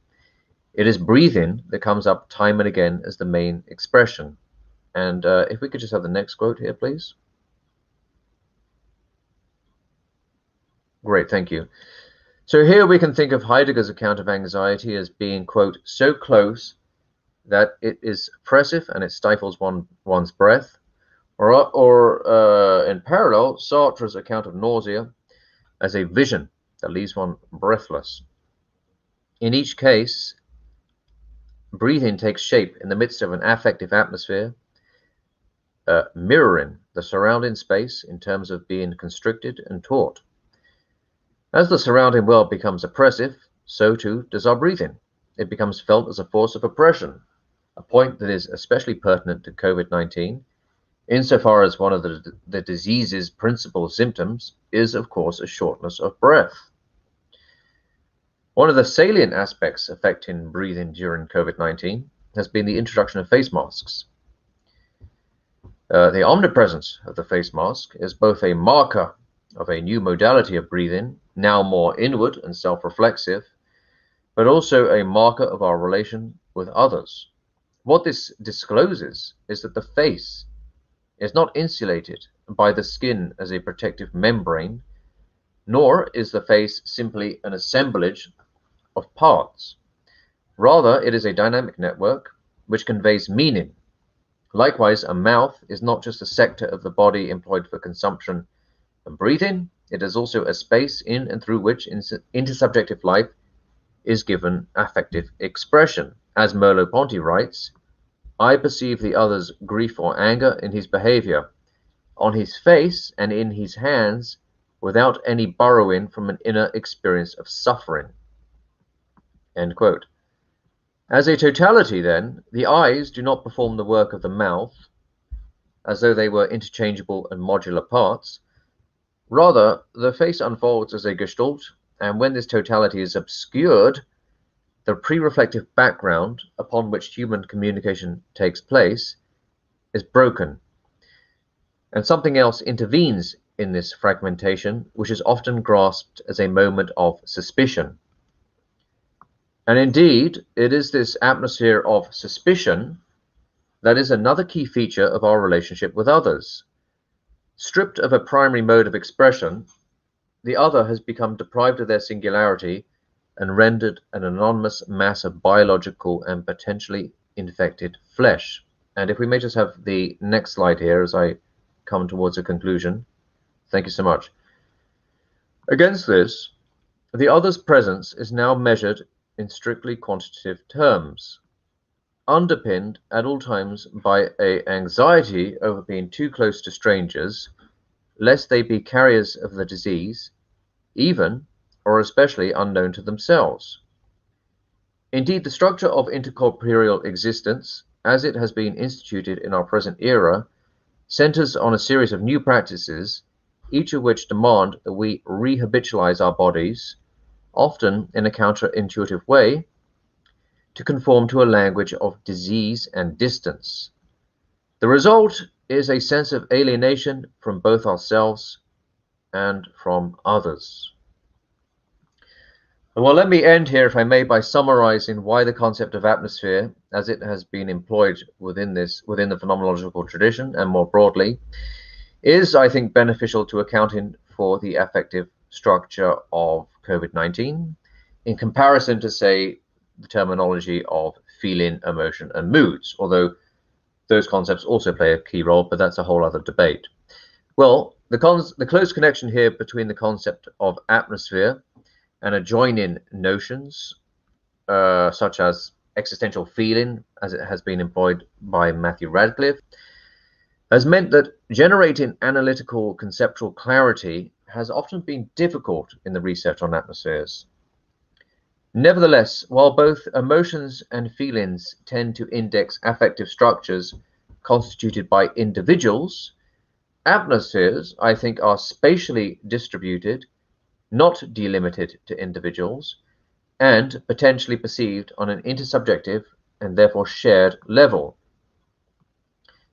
it is breathing that comes up time and again as the main expression. And uh, if we could just have the next quote here, please. Great, thank you. So here we can think of Heidegger's account of anxiety as being, quote, so close that it is oppressive and it stifles one one's breath, or, or uh, in parallel, Sartre's account of nausea as a vision that leaves one breathless. In each case, breathing takes shape in the midst of an affective atmosphere, uh, mirroring the surrounding space in terms of being constricted and taut. As the surrounding world becomes oppressive, so too does our breathing. It becomes felt as a force of oppression, a point that is especially pertinent to COVID 19 insofar as one of the, the disease's principal symptoms is, of course, a shortness of breath. One of the salient aspects affecting breathing during COVID 19 has been the introduction of face masks. Uh, the omnipresence of the face mask is both a marker of a new modality of breathing, now more inward and self reflexive, but also a marker of our relation with others. What this discloses is that the face is not insulated by the skin as a protective membrane, nor is the face simply an assemblage of parts. Rather, it is a dynamic network which conveys meaning. Likewise, a mouth is not just a sector of the body employed for consumption and breathing, it is also a space in and through which intersubjective life is given affective expression. As Merleau-Ponty writes, I perceive the other's grief or anger in his behavior, on his face and in his hands, without any borrowing from an inner experience of suffering. As a totality, then, the eyes do not perform the work of the mouth, as though they were interchangeable and modular parts. Rather, the face unfolds as a gestalt, and when this totality is obscured, the pre-reflective background upon which human communication takes place is broken. And something else intervenes in this fragmentation, which is often grasped as a moment of suspicion. And indeed, it is this atmosphere of suspicion that is another key feature of our relationship with others. Stripped of a primary mode of expression, the other has become deprived of their singularity and rendered an anonymous mass of biological and potentially infected flesh. And if we may just have the next slide here as I come towards a conclusion. Thank you so much. Against this, the other's presence is now measured in strictly quantitative terms, underpinned at all times by a anxiety over being too close to strangers, lest they be carriers of the disease, even or especially unknown to themselves. Indeed, the structure of intercorporeal existence, as it has been instituted in our present era, centers on a series of new practices, each of which demand that we rehabitualize our bodies, often in a counterintuitive way, to conform to a language of disease and distance. The result is a sense of alienation from both ourselves and from others. Well, let me end here, if I may, by summarizing why the concept of atmosphere, as it has been employed within this, within the phenomenological tradition and more broadly, is, I think, beneficial to accounting for the affective structure of COVID-19 in comparison to, say, the terminology of feeling, emotion, and moods, although those concepts also play a key role, but that's a whole other debate. Well, the, the close connection here between the concept of atmosphere and adjoining notions uh, such as existential feeling, as it has been employed by Matthew Ratcliffe, has meant that generating analytical conceptual clarity has often been difficult in the research on atmospheres. Nevertheless, while both emotions and feelings tend to index affective structures constituted by individuals, atmospheres, I think, are spatially distributed, not delimited to individuals, and potentially perceived on an intersubjective and therefore shared level.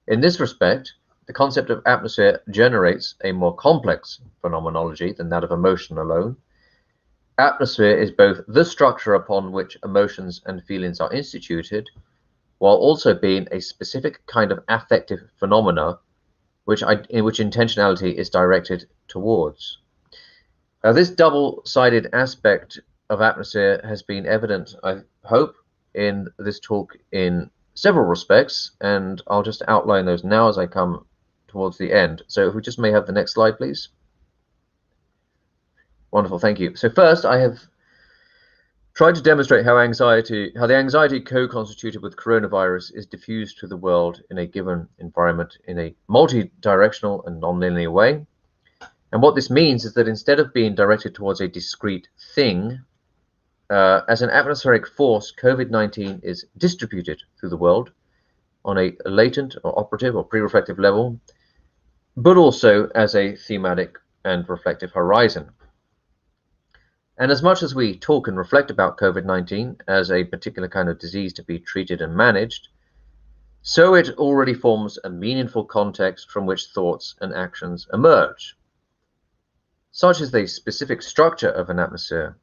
In this respect, the concept of atmosphere generates a more complex phenomenology than that of emotion alone. Atmosphere is both the structure upon which emotions and feelings are instituted, while also being a specific kind of affective phenomena which I, in which intentionality is directed towards. Now, this double-sided aspect of atmosphere has been evident, I hope, in this talk in several respects, and I'll just outline those now as I come towards the end. So if we just may have the next slide, please. Wonderful, thank you. So first, I have tried to demonstrate how anxiety, how the anxiety co-constituted with coronavirus is diffused to the world in a given environment in a multi-directional and non-linear way. And what this means is that instead of being directed towards a discrete thing, uh, as an atmospheric force, COVID-19 is distributed through the world on a latent or operative or pre-reflective level, but also as a thematic and reflective horizon. And as much as we talk and reflect about COVID-19 as a particular kind of disease to be treated and managed, so it already forms a meaningful context from which thoughts and actions emerge. Such is the specific structure of an atmosphere.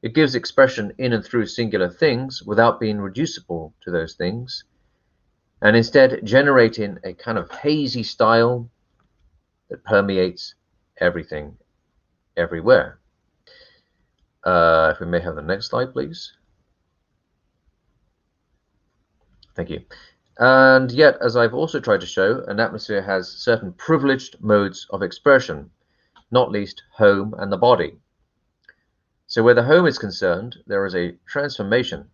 It gives expression in and through singular things without being reducible to those things, and instead generating a kind of hazy style that permeates everything, everywhere. Uh, if we may have the next slide, please. Thank you. And yet, as I've also tried to show, an atmosphere has certain privileged modes of expression, not least home and the body. So where the home is concerned, there is a transformation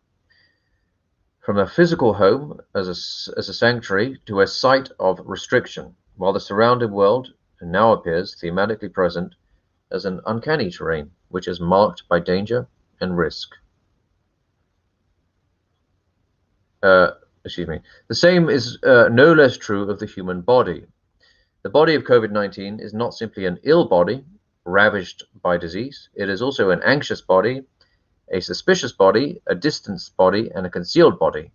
from a physical home as a, as a sanctuary to a site of restriction, while the surrounding world now appears thematically present as an uncanny terrain, which is marked by danger and risk. Uh, excuse me. The same is uh, no less true of the human body. The body of COVID-19 is not simply an ill body, ravaged by disease. It is also an anxious body, a suspicious body, a distanced body, and a concealed body.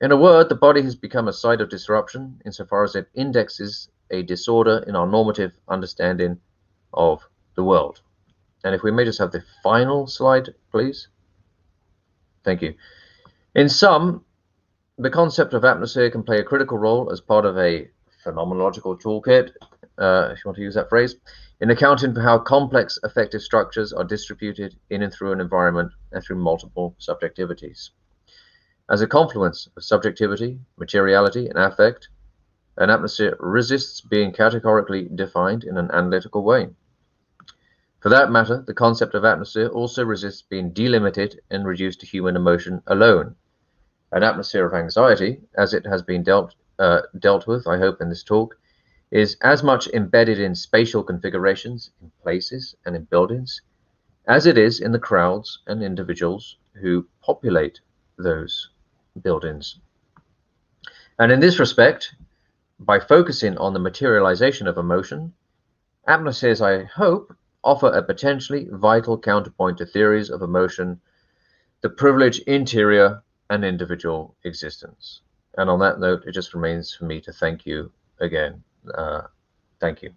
In a word, the body has become a site of disruption insofar as it indexes a disorder in our normative understanding of the world. And if we may just have the final slide, please. Thank you. In sum, the concept of atmosphere can play a critical role as part of a phenomenological toolkit, uh, if you want to use that phrase, in accounting for how complex affective structures are distributed in and through an environment and through multiple subjectivities. As a confluence of subjectivity, materiality, and affect, an atmosphere resists being categorically defined in an analytical way. For that matter, the concept of atmosphere also resists being delimited and reduced to human emotion alone. An atmosphere of anxiety, as it has been dealt, uh, dealt with, I hope, in this talk, is as much embedded in spatial configurations, in places and in buildings, as it is in the crowds and individuals who populate those buildings. And in this respect, by focusing on the materialization of emotion, atmospheres, I hope, offer a potentially vital counterpoint to theories of emotion that privilege interior and individual existence. And on that note, it just remains for me to thank you again. Uh, thank you.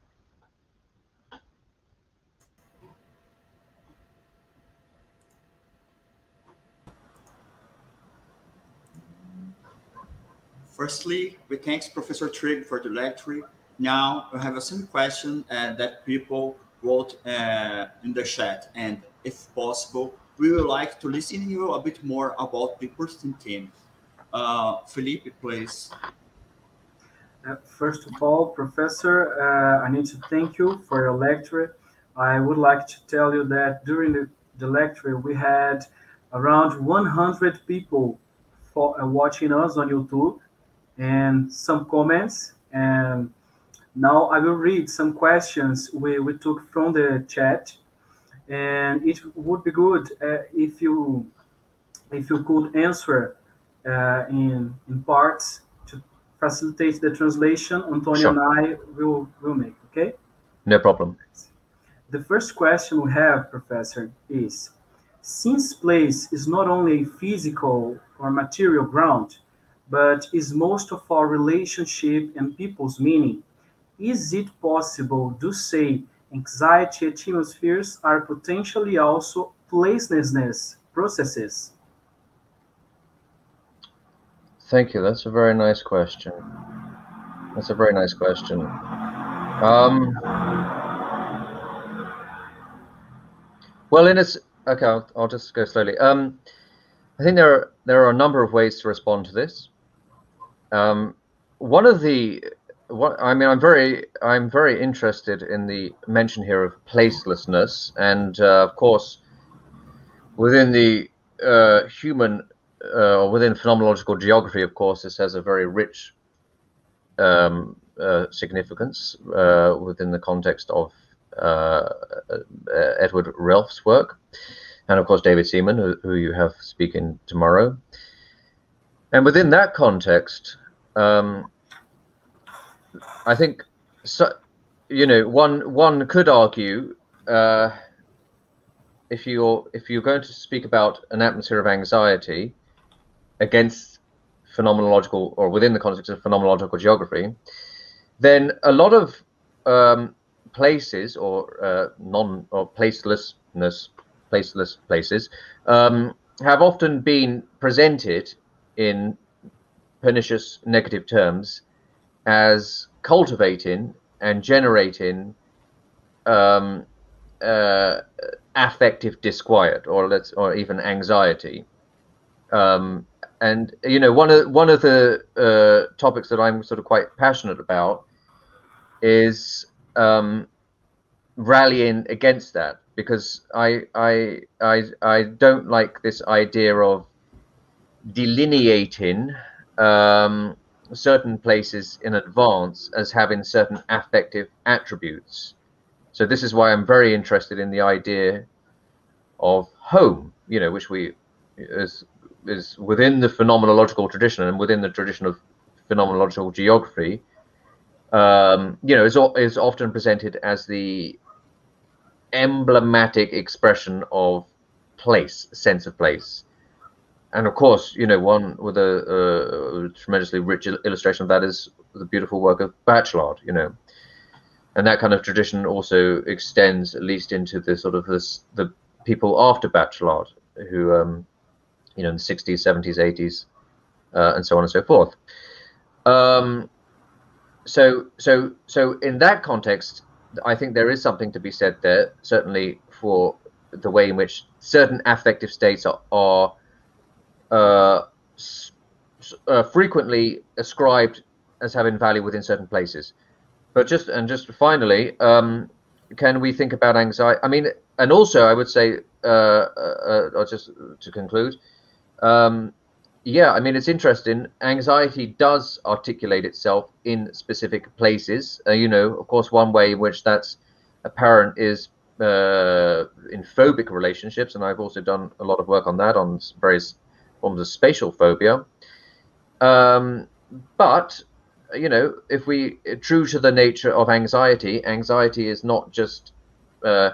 Firstly, we thank Professor Trigg for the lecture. Now, we have a simple question uh, that people wrote uh, in the chat. And if possible, we would like to listen to you a bit more about the person team. Uh, Felipe, please. Uh, first of all, Professor, I need to thank you for your lecture. I would like to tell you that during the, the lecture, we had around 100 people for, uh, watching us on YouTube and some comments. And now I will read some questions we, we took from the chat. And it would be good uh, if you if you could answer uh, in in parts to facilitate the translation. Antonio sure. and I will will make. Okay. No problem. The first question we have, Professor, is since place is not only a physical or material ground, but is most of our relationship and people's meaning, is it possible to say anxiety atmospheres are potentially also placelessness processes? Thank you. That's a very nice question. That's a very nice question. Um, well, in its okay, I'll, I'll, just go slowly. Um, I think there are there are a number of ways to respond to this. Um, one of the what I mean, I'm very I'm very interested in the mention here of placelessness, and uh, of course, within the uh, human uh, within phenomenological geography, of course, this has a very rich um, uh, significance uh, within the context of uh, Edward Relph's work, and of course David Seamon, who, who, you have speaking tomorrow. And within that context, um, I think, so, you know, one one could argue uh, if you're if you're going to speak about an atmosphere of anxiety against phenomenological or within the context of phenomenological geography, then a lot of um, places or uh, non or placelessness, placeless places um, have often been presented in pernicious negative terms as cultivating and generating um, uh, affective disquiet or let's or even anxiety. Um, and you know one of one of the uh, topics that I'm sort of quite passionate about is um, rallying against that because I I I I don't like this idea of delineating um, certain places in advance as having certain affective attributes. So this is why I'm very interested in the idea of home, you know, which we is is within the phenomenological tradition and within the tradition of phenomenological geography. Um, you know, is is often presented as the emblematic expression of place, sense of place. And of course, you know, one with a, a tremendously rich illustration of that is the beautiful work of Bachelard, you know. And that kind of tradition also extends at least into the sort of this, the people after Bachelard, who, um, you know, in the 60s, 70s, 80s, uh, and so on and so forth. Um, so, so, so in that context, I think there is something to be said there, certainly for the way in which certain affective states are, are uh, uh, frequently ascribed as having value within certain places. But just and just finally, um, can we think about anxiety? I mean, and also I would say, uh, uh, uh just to conclude, um, yeah, I mean, it's interesting. Anxiety does articulate itself in specific places. You know, of course, one way in which that's apparent is uh, in phobic relationships, and I've also done a lot of work on that on various forms of spatial phobia. Um, but you know, if we true to the nature of anxiety, anxiety is not just uh,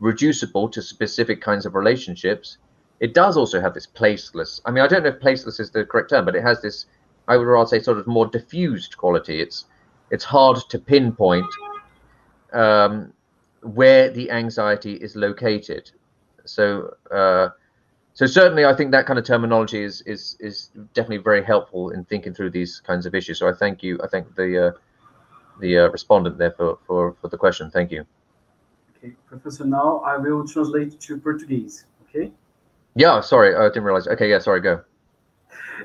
reducible to specific kinds of relationships it does also have this placeless. I mean, I don't know if placeless is the correct term, but it has this. I would rather say sort of more diffused quality. It's it's hard to pinpoint um, where the anxiety is located. So uh, so certainly, I think that kind of terminology is is is definitely very helpful in thinking through these kinds of issues. So I thank you. I thank the uh, the uh, respondent there for, for for the question. Thank you. Okay, Professor. Now I will translate to Portuguese. Okay. Yeah, sorry, I didn't realize. Okay, yeah, sorry, go.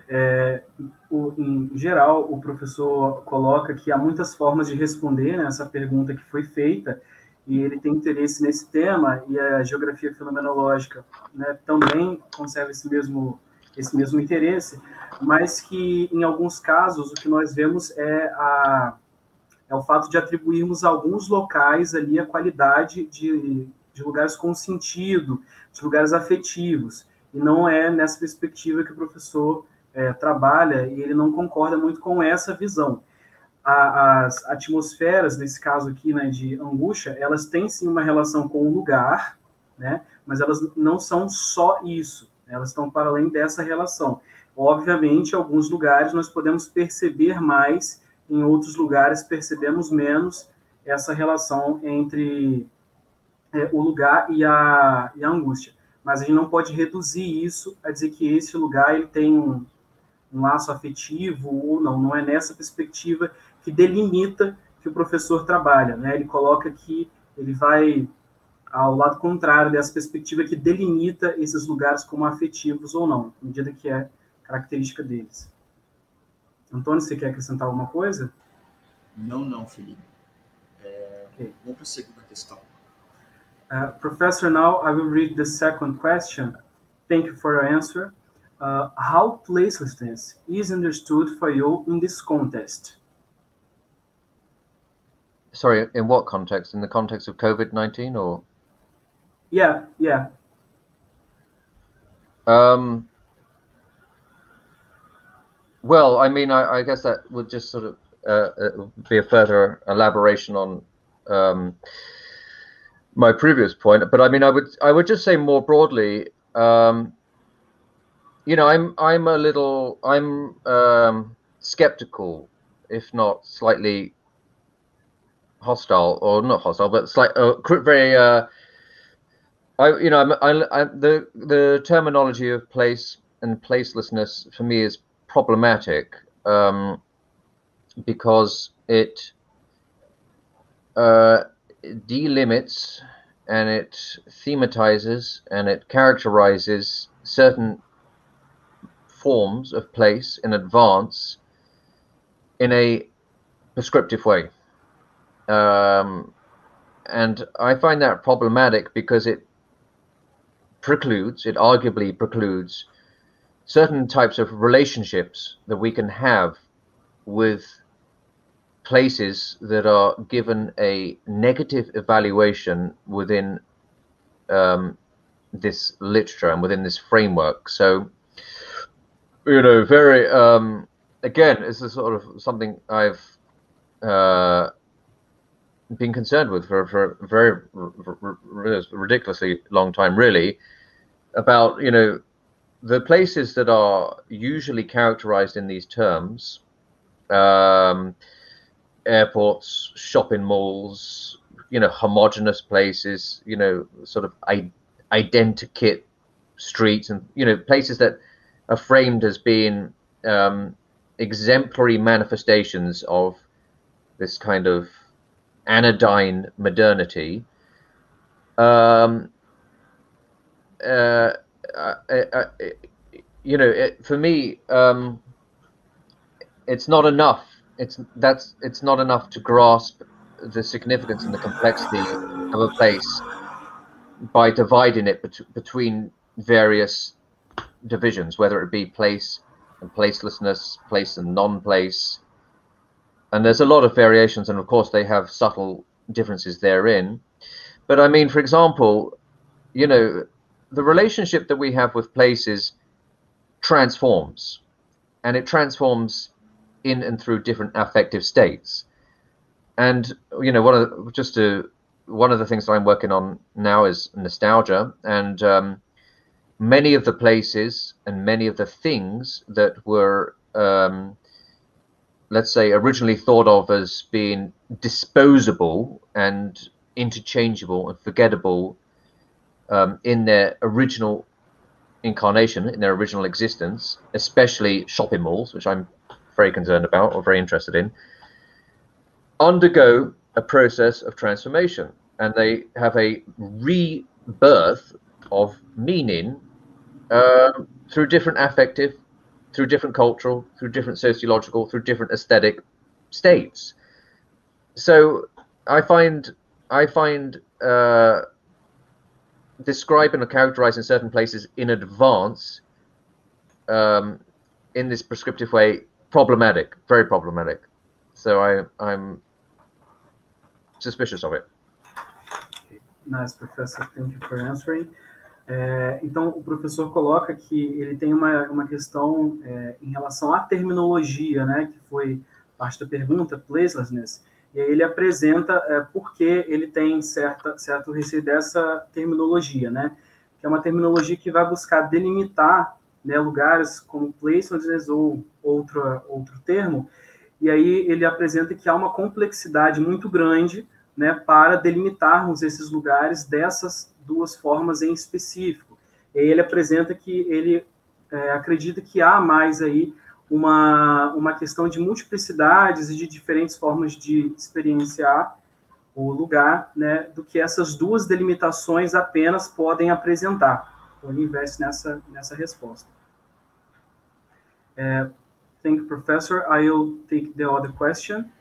É, o, em geral, o professor coloca que há muitas formas de responder né, essa pergunta que foi feita e ele tem interesse nesse tema e a geografia fenomenológica né, também conserva esse mesmo esse mesmo interesse, mas que em alguns casos o que nós vemos é a é o fato de atribuirmos a alguns locais ali a qualidade de, de lugares com sentido, de lugares afetivos, e não é nessa perspectiva que o professor é, trabalha e ele não concorda muito com essa visão a, as atmosferas, nesse caso aqui, né, de angústia, elas têm sim uma relação com o lugar, né, mas elas não são só isso, elas estão para além dessa relação. Obviamente, alguns lugares nós podemos perceber mais, em outros lugares percebemos menos essa relação entre é, o lugar e a, e a angústia. Mas a gente não pode reduzir isso a dizer que esse lugar ele tem um, um laço afetivo ou não. Não é nessa perspectiva que delimita que o professor trabalha, né? Ele coloca que ele vai ao lado contrário dessa perspectiva que delimita esses lugares como afetivos ou não, à medida que é característica deles. Antônio, você quer acrescentar alguma coisa? Não, não, Felipe. É, okay. Vamos para a segunda questão. Uh, professor, now I will read the second question. Thank you for your answer. Uh, how placelessness is understood for you in this context? Sorry, in what context? In the context of COVID nineteen, or? Yeah, yeah. Um. Well, I mean, I, I guess that would just sort of uh, uh be a further elaboration on um, my previous point. But I mean, I would I would just say more broadly. Um, you know, I'm I'm a little I'm um, skeptical, if not slightly hostile or not hostile, but it's like uh, very. Uh, I you know I'm, I, I, the the terminology of place and placelessness for me is problematic um, because it uh, delimits and it thematizes and it characterizes certain forms of place in advance in a prescriptive way. Um, and I find that problematic because it precludes, it arguably precludes certain types of relationships that we can have with places that are given a negative evaluation within um, this literature and within this framework. So, you know, very, um, again, this is sort of something I've uh, been concerned with for, for a very ridiculously long time, really, about you know the places that are usually characterized in these terms, um, airports, shopping malls, you know, homogenous places, you know, sort of identikit streets, and you know, places that are framed as being um, exemplary manifestations of this kind of anodyne modernity. Um, uh, uh, uh, you know, it, for me, um, it's not enough. It's that's it's not enough to grasp the significance and the complexity of a place by dividing it bet between various divisions, whether it be place and placelessness, place and non-place, and there's a lot of variations, and of course they have subtle differences therein. But I mean, for example, you know, the relationship that we have with places transforms, and it transforms in and through different affective states. And you know, one of the, just to one of the things that I'm working on now is nostalgia, and um, many of the places and many of the things that were um, let's say, originally thought of as being disposable and interchangeable and forgettable um, in their original incarnation, in their original existence, especially shopping malls, which I'm very concerned about or very interested in, undergo a process of transformation. And they have a rebirth of meaning um, through different affective through different cultural, through different sociological, through different aesthetic states. So I find I find uh, describing or characterizing certain places in advance um, in this prescriptive way problematic, very problematic. So I, I'm suspicious of it. Nice, professor. Thank you for answering. É, então, o professor coloca que ele tem uma, uma questão é, em relação à terminologia, né, que foi parte da pergunta, placelessness, e aí ele apresenta é, por que ele tem certa, certo receio dessa terminologia, né, que é uma terminologia que vai buscar delimitar né, lugares como placelessness ou outro, outro termo, e aí ele apresenta que há uma complexidade muito grande né, para delimitarmos esses lugares dessas duas formas em específico. E aí ele apresenta que ele é, acredita que há mais aí uma, uma questão de multiplicidades e de diferentes formas de experienciar o lugar, né, do que essas duas delimitações apenas podem apresentar. Então, ele investe nessa, nessa resposta. Uh, thank you, Professor. I'll take the other question.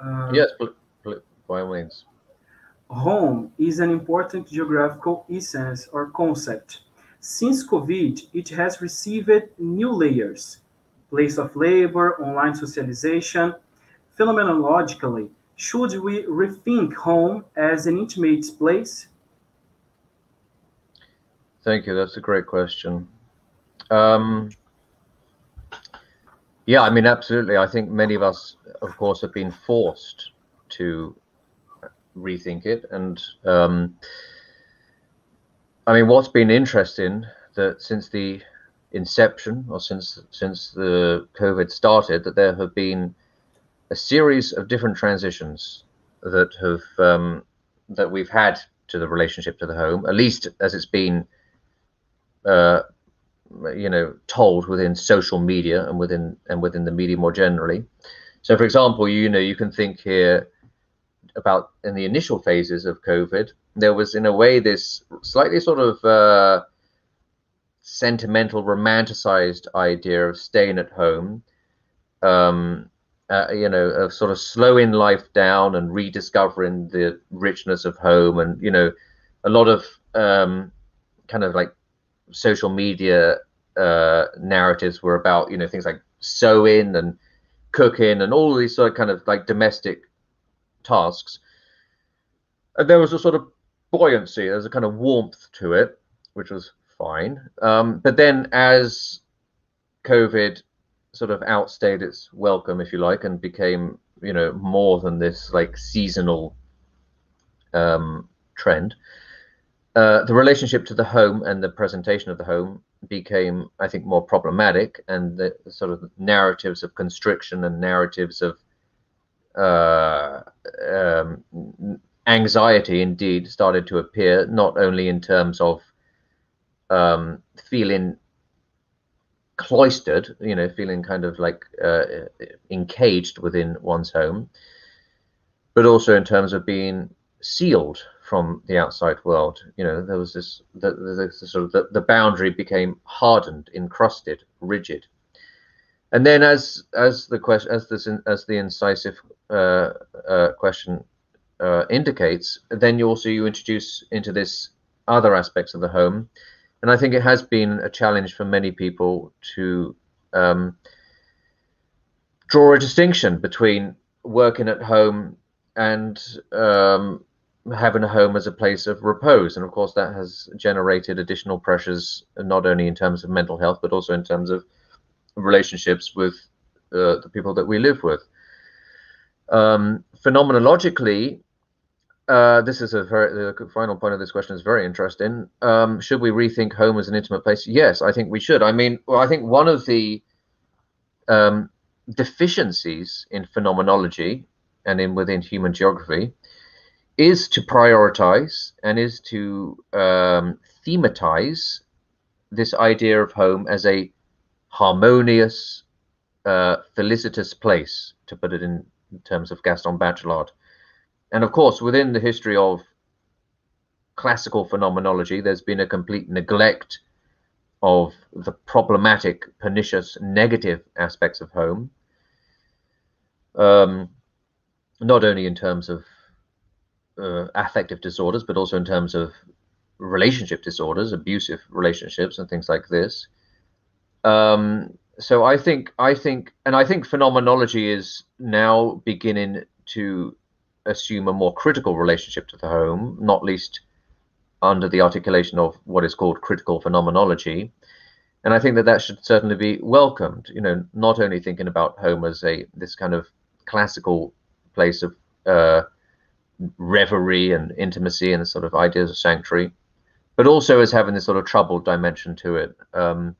Uh, yes, by all means. Home is an important geographical essence or concept. Since COVID, it has received new layers place of labor, online socialization. Phenomenologically, should we rethink home as an intimate place? Thank you. That's a great question. Um, yeah, I mean, absolutely. I think many of us, of course, have been forced to rethink it. And um, I mean, what's been interesting that since the inception or since since the COVID started, that there have been a series of different transitions that have um, that we've had to the relationship to the home, at least as it's been, uh, you know, told within social media and within and within the media more generally. So, for example, you know, you can think here about in the initial phases of COVID, there was in a way this slightly sort of uh, sentimental, romanticized idea of staying at home, um, uh, you know, of sort of slowing life down and rediscovering the richness of home, and you know, a lot of um, kind of like social media uh, narratives were about you know things like sewing and cooking and all these sort of kind of like domestic tasks. And there was a sort of buoyancy, there's a kind of warmth to it, which was fine. Um, but then as COVID sort of outstayed its welcome, if you like, and became, you know, more than this like seasonal um, trend, uh, the relationship to the home and the presentation of the home became, I think, more problematic, and the sort of narratives of constriction and narratives of uh, um, anxiety indeed started to appear, not only in terms of um, feeling cloistered, you know, feeling kind of like uh, encaged within one's home, but also in terms of being sealed from the outside world. You know, there was this the, the, the sort of the, the boundary became hardened, encrusted, rigid and then as as the question as this as the incisive question uh, indicates, then you also you introduce into this other aspects of the home, and I think it has been a challenge for many people to um, draw a distinction between working at home and um, having a home as a place of repose, and of course that has generated additional pressures not only in terms of mental health but also in terms of relationships with uh, the people that we live with. Um, phenomenologically, uh, this is a very the final point of this question is very interesting. Um, should we rethink home as an intimate place? Yes, I think we should. I mean, well, I think one of the um, deficiencies in phenomenology and in within human geography is to prioritize and is to um, thematize this idea of home as a harmonious, uh, felicitous place, to put it in terms of Gaston Bachelard. And of course, within the history of classical phenomenology, there's been a complete neglect of the problematic, pernicious, negative aspects of home. Um, not only in terms of uh, affective disorders, but also in terms of relationship disorders, abusive relationships, and things like this. Um, so I think I think and I think phenomenology is now beginning to assume a more critical relationship to the home, not least under the articulation of what is called critical phenomenology. And I think that that should certainly be welcomed. You know, not only thinking about home as a this kind of classical place of uh, reverie and intimacy and sort of ideas of sanctuary, but also as having this sort of troubled dimension to it. Um,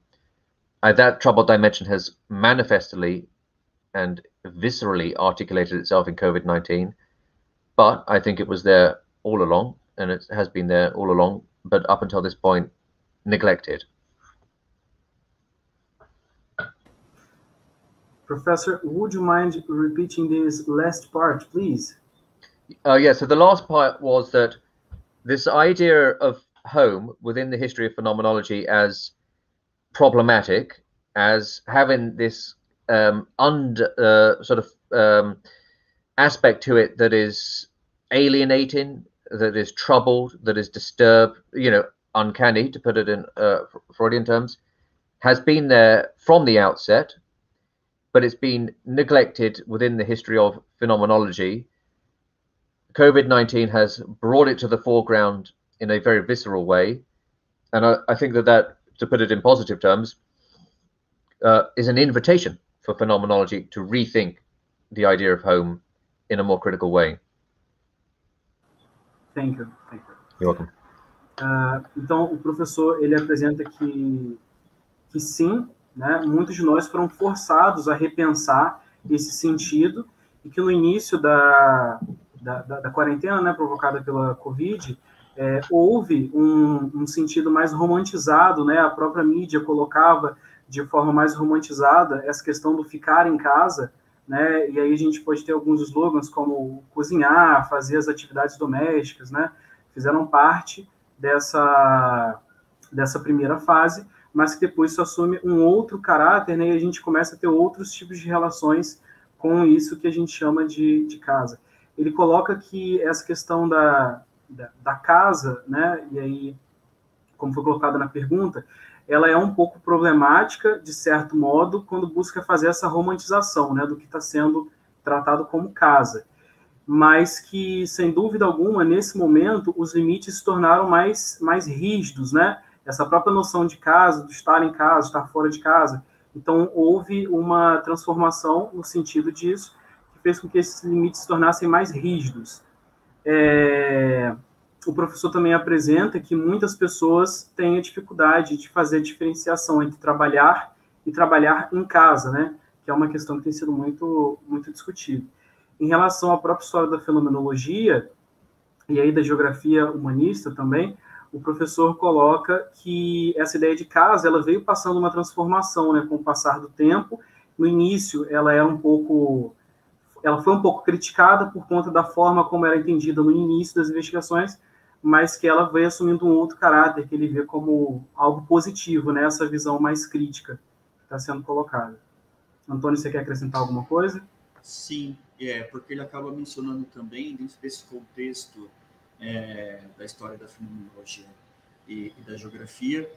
uh, that troubled dimension has manifestly and viscerally articulated itself in COVID 19, but I think it was there all along, and it has been there all along, but up until this point, neglected. Professor, would you mind repeating this last part, please? Uh, yeah, so the last part was that this idea of home within the history of phenomenology as problematic, as having this um, under uh, sort of um, aspect to it that is alienating, that is troubled, that is disturbed, you know, uncanny, to put it in uh, Freudian terms, has been there from the outset, but it's been neglected within the history of phenomenology. COVID 19 has brought it to the foreground in a very visceral way. And I, I think that that, to put it in positive terms, uh, is an invitation for phenomenology to rethink the idea of home in a more critical way. Thank you. Thank you. You're welcome. Uh, então, o professor ele apresenta que, que sim, né, muitos de nós foram forçados a repensar esse sentido e que no início da, da, da, da quarentena, né, provocada pela Covid, é, houve um, um, sentido mais romantizado, né, a própria mídia colocava de forma mais romantizada essa questão do ficar em casa, né? E aí a gente pode ter alguns slogans como cozinhar, fazer as atividades domésticas, né? Fizeram parte dessa dessa primeira fase, mas que depois isso assume um outro caráter, né? E a gente começa a ter outros tipos de relações com isso que a gente chama de, de casa. Ele coloca que essa questão da, da, da casa, né? E aí, como foi colocado na pergunta, ela é um pouco problemática, de certo modo, quando busca fazer essa romantização né, do que está sendo tratado como casa. Mas que, sem dúvida alguma, nesse momento, os limites se tornaram mais, mais rígidos, né? Essa própria noção de casa, do estar em casa, estar fora de casa. Então, houve uma transformação no sentido disso, que fez com que esses limites se tornassem mais rígidos. É o professor também apresenta que muitas pessoas têm a dificuldade de fazer a diferenciação entre trabalhar e trabalhar em casa, né? Que é uma questão que tem sido muito, muito discutida. Em relação à própria história da fenomenologia e aí da geografia humanista também, o professor coloca que essa ideia de casa ela veio passando uma transformação, né, com o passar do tempo. No início, ela era um pouco ela foi um pouco criticada por conta da forma como era entendida no início das investigações, mas que ela veio assumindo um outro caráter que ele vê como algo positivo, né? Essa visão mais crítica que está sendo colocada. Antônio, você quer acrescentar alguma coisa? Sim, é porque ele acaba mencionando também dentro desse contexto é, da história da fenomenologia e, e, da geografia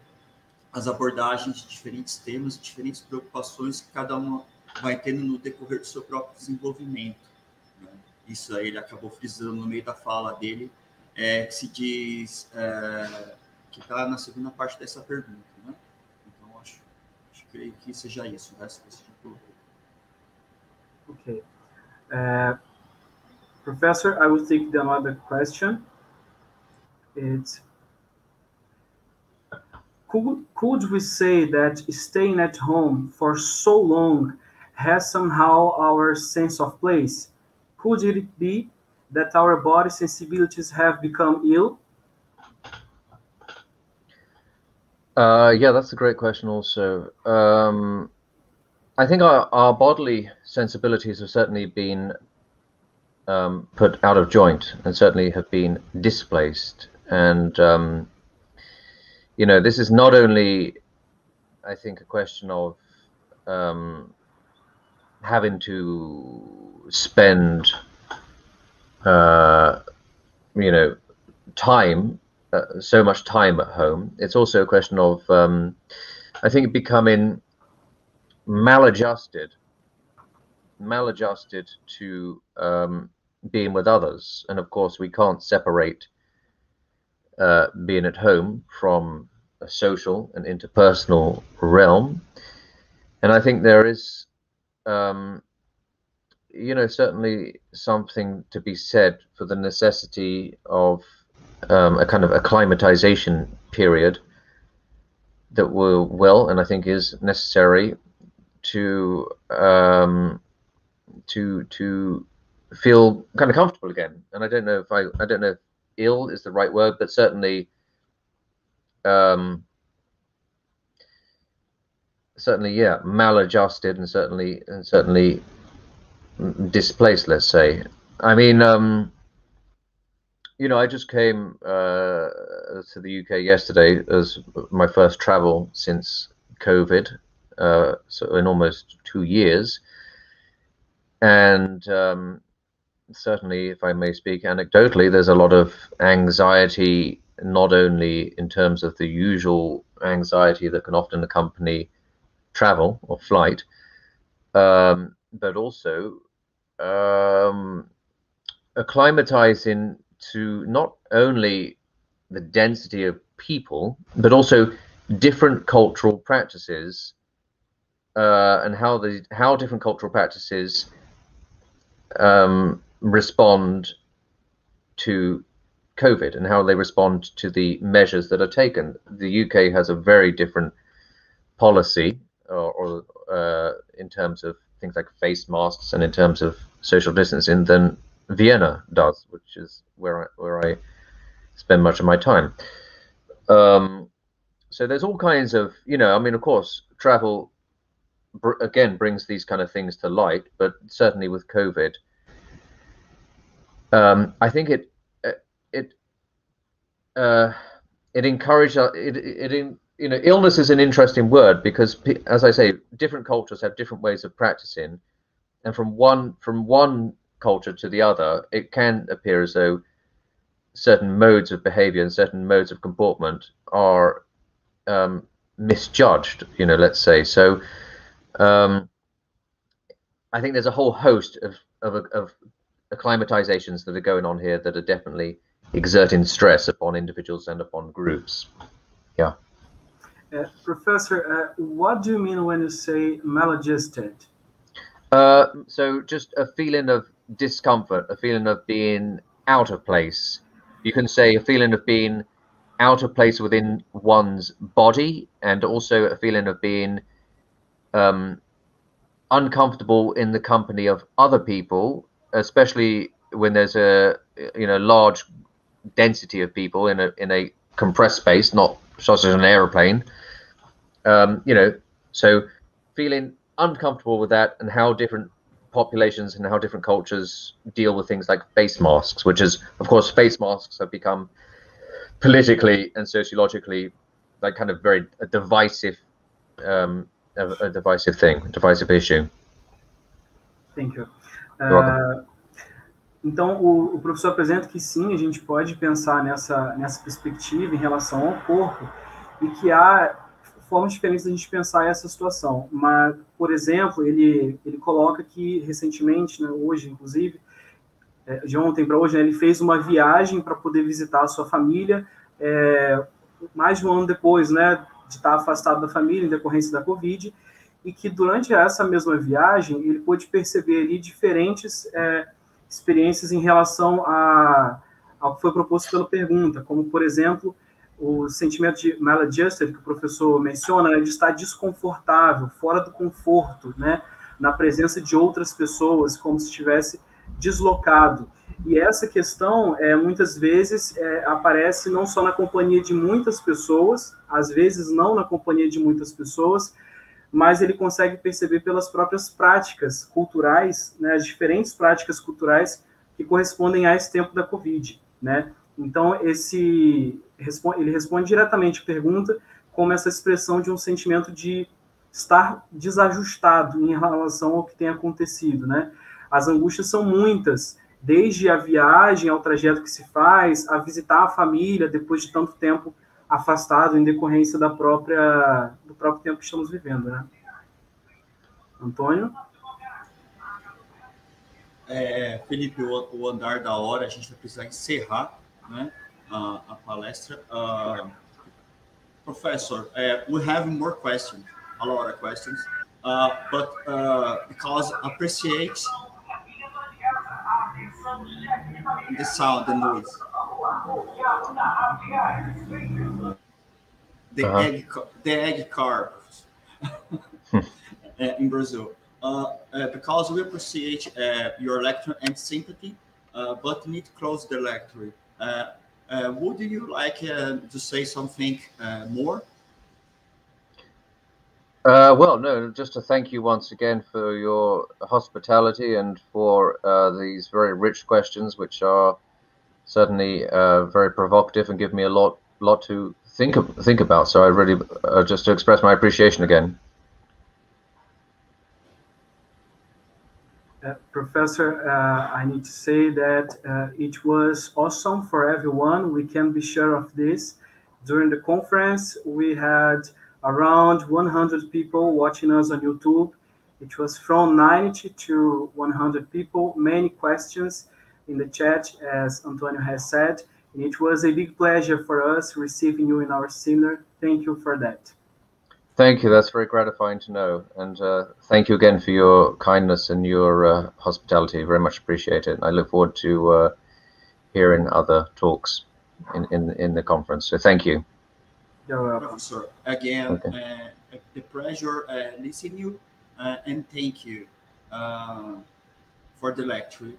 as abordagens de diferentes temas, diferentes preocupações que cada uma vai tendo no decorrer do seu próprio desenvolvimento. Né? Isso aí ele acabou frisando no meio da fala dele é, que se diz é, que está na segunda parte dessa pergunta, né? Então acho, acho que, que seja isso, o resto você já colocou. Okay. Uh, professor, I will take the another question. It's could, could we say that staying at home for so long has somehow our sense of place? Could it be that our body sensibilities have become ill? Uh, yeah, that's a great question. Also, um, I think our, our bodily sensibilities have certainly been um, put out of joint and certainly have been displaced. And um, you know, this is not only, I think, a question of um, having to spend uh, you know, time, uh, so much time at home. It's also a question of, um, I think, becoming maladjusted, maladjusted to um, being with others. And of course, we can't separate uh, being at home from a social and interpersonal realm. And I think there is, um, you know, certainly something to be said for the necessity of um, a kind of acclimatization period that will, will, and I think is necessary to um, to to feel kind of comfortable again. And I don't know if I I don't know if ill is the right word, but certainly um, certainly yeah maladjusted and certainly and certainly displaced. Let's say. I mean. Um, you know, I just came uh, to the UK yesterday as my first travel since COVID, uh, so in almost two years. And um, certainly, if I may speak anecdotally, there's a lot of anxiety, not only in terms of the usual anxiety that can often accompany travel or flight, um, but also um, acclimatizing to not only the density of people, but also different cultural practices uh, and how the how different cultural practices um, respond to COVID and how they respond to the measures that are taken. The UK has a very different policy, or, or uh, in terms of things like face masks and in terms of social distancing, than Vienna does, which is where I, where I spend much of my time. Um, so there's all kinds of, you know, I mean, of course, travel br- again brings these kind of things to light, but certainly with COVID, um, I think it uh, it uh, it encouraged it it you know illness is an interesting word because as I say, different cultures have different ways of practicing, and from one from one culture to the other, it can appear as though certain modes of behavior and certain modes of comportment are um, misjudged, you know, let's say. So um, I think there's a whole host of, of, of acclimatizations that are going on here that are definitely exerting stress upon individuals and upon groups. Yeah. Uh, professor, uh, what do you mean when you say maladjusted? Uh, so just a feeling of discomfort, a feeling of being out of place. You can say a feeling of being out of place within one's body, and also a feeling of being um, uncomfortable in the company of other people, especially when there's a you know large density of people in a in a compressed space, not such as an aeroplane. Um, you know, so feeling uncomfortable with that and how different populations and how different cultures deal with things like face masks, which is, of course, face masks have become politically and sociologically like kind of very a divisive, um, a, a divisive thing, a divisive issue. Thank you. Uh, então, o, o, professor apresenta que sim, a gente pode pensar nessa, nessa perspectiva em relação ao corpo e que há formas diferentes da gente pensar essa situação. Mas, por exemplo, ele, ele coloca que recentemente, né, hoje inclusive, é, de ontem para hoje, né, ele fez uma viagem para poder visitar a sua família, é, mais de um ano depois né, de estar afastado da família em decorrência da Covid, e que durante essa mesma viagem ele pôde perceber ali diferentes é, experiências em relação a, ao que foi proposto pela pergunta, como, por exemplo, o sentimento de maladjusted que o professor menciona, né, de estar desconfortável, fora do conforto, né, na presença de outras pessoas, como se estivesse deslocado. E essa questão, é, muitas vezes, é, aparece não só na companhia de muitas pessoas, às vezes não na companhia de muitas pessoas, mas ele consegue perceber pelas próprias práticas culturais, né, as diferentes práticas culturais que correspondem a esse tempo da Covid, né? Então, esse ele responde diretamente a pergunta como essa expressão de um sentimento de estar desajustado em relação ao que tem acontecido, né? As angústias são muitas desde a viagem ao trajeto que se faz, a visitar a família depois de tanto tempo afastado em decorrência da própria do próprio tempo que estamos vivendo, né? Antônio? É, Felipe, o, o, andar da hora, a gente vai precisar encerrar né, a, a palestra. Uh, professor, uh, we have more questions, a lot of questions, uh, but uh, because appreciate the sound, the noise. The -huh. egg, the egg car *laughs* in Brazil. Uh, uh, because we appreciate uh, your lecture and sympathy, but need to close the lecture. would you like to say something more? Uh, well, no, just to thank you once again for your hospitality and for uh, these very rich questions, which are certainly uh, very provocative and give me a lot, lot to think of, think about. So I really just to express my appreciation again. Uh, Professor, uh, I need to say that uh, it was awesome for everyone. We can be sure of this. During the conference, we had around 100 people watching us on YouTube. It was from 90 to 100 people, many questions in the chat, as Antonio has said. And it was a big pleasure for us receiving you in our seminar. Thank you for that. Thank you. That's very gratifying to know. And uh, thank you again for your kindness and your uh, hospitality. Very much appreciate it. I look forward to uh, hearing other talks in, in, in the conference. So thank you. You're welcome. Sir. Again, okay. Uh, the pleasure uh, listening you uh, and thank you for the lecture,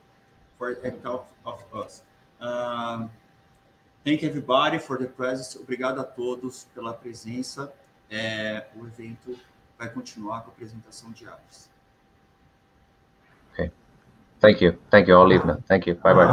for the help of us. Um, thank everybody for the presence. Obrigado a todos pela presença. é, o evento vai continuar com a apresentação de aves. Okay. Thank you. Thank you. I'll leave now. Thank you. Bye bye.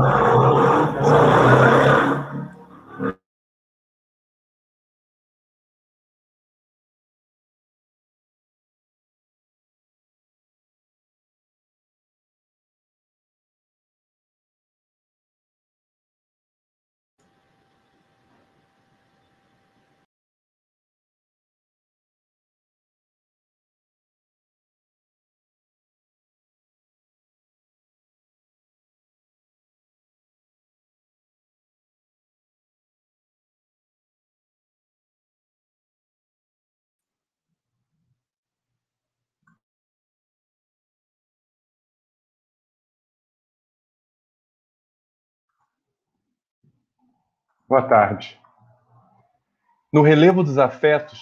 Boa tarde. No relevo dos afetos,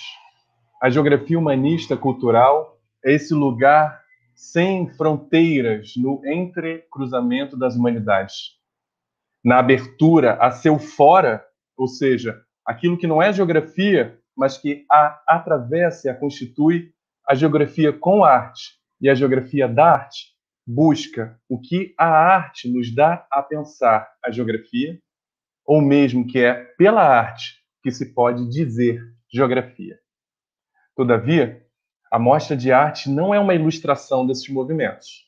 a geografia humanista cultural é esse lugar sem fronteiras no entrecruzamento das humanidades. Na abertura a seu fora, ou seja, aquilo que não é geografia, mas que a atravessa e a constitui, a geografia com arte e a geografia da arte busca o que a arte nos dá a pensar a geografia ou mesmo que é pela arte que se pode dizer geografia. Todavia, a mostra de arte não é uma ilustração desses movimentos.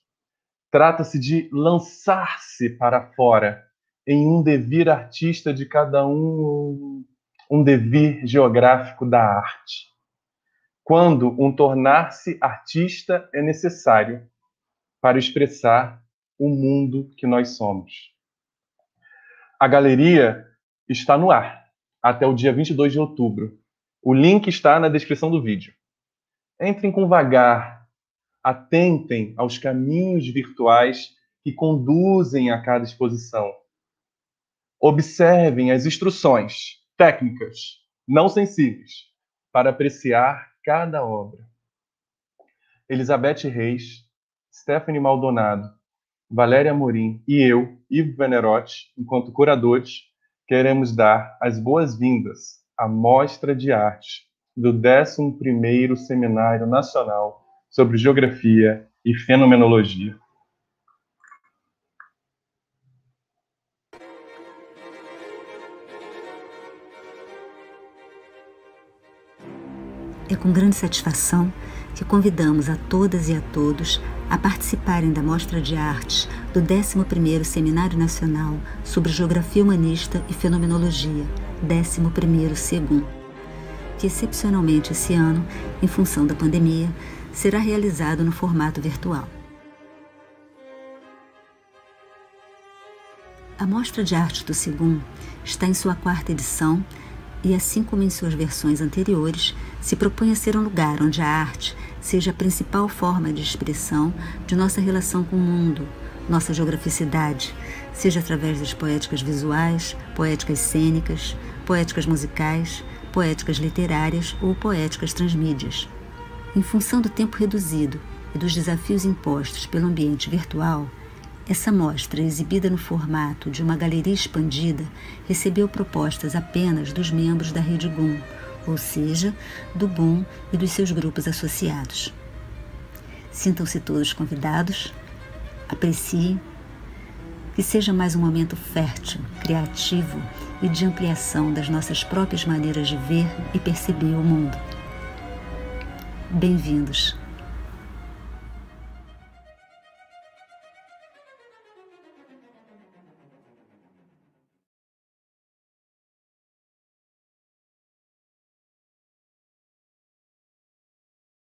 Trata-se de lançar-se para fora em um devir artista de cada um, um devir geográfico da arte. Quando um tornar-se artista é necessário para expressar o mundo que nós somos. A galeria está no ar até o dia 22 de outubro. O link está na descrição do vídeo. Entrem com vagar, atentem aos caminhos virtuais que conduzem a cada exposição. Observem as instruções técnicas, não sensíveis, para apreciar cada obra. Elizabeth Reis, Stephanie Maldonado, Valéria Amorim e eu, Ivo Venerotti, enquanto curadores, queremos dar as boas-vindas à Mostra de Arte do 11º Seminário Nacional sobre Geografia e Fenomenologia. É com grande satisfação que convidamos a todas e a todos a participarem da Mostra de Artes do 11º Seminário Nacional sobre Geografia Humanista e Fenomenologia, 11º Segum, que excepcionalmente esse ano, em função da pandemia, será realizado no formato virtual. A Mostra de Arte do Segum está em sua quarta edição e, assim como em suas versões anteriores, se propõe a ser um lugar onde a arte seja a principal forma de expressão de nossa relação com o mundo, nossa geograficidade, seja através das poéticas visuais, poéticas cênicas, poéticas musicais, poéticas literárias ou poéticas transmídias. Em função do tempo reduzido e dos desafios impostos pelo ambiente virtual, essa mostra, exibida no formato de uma galeria expandida, recebeu propostas apenas dos membros da Rede GUM, ou seja, do GUM e dos seus grupos associados. Sintam-se todos convidados, apreciem, que seja mais um momento fértil, criativo e de ampliação das nossas próprias maneiras de ver e perceber o mundo. Bem-vindos!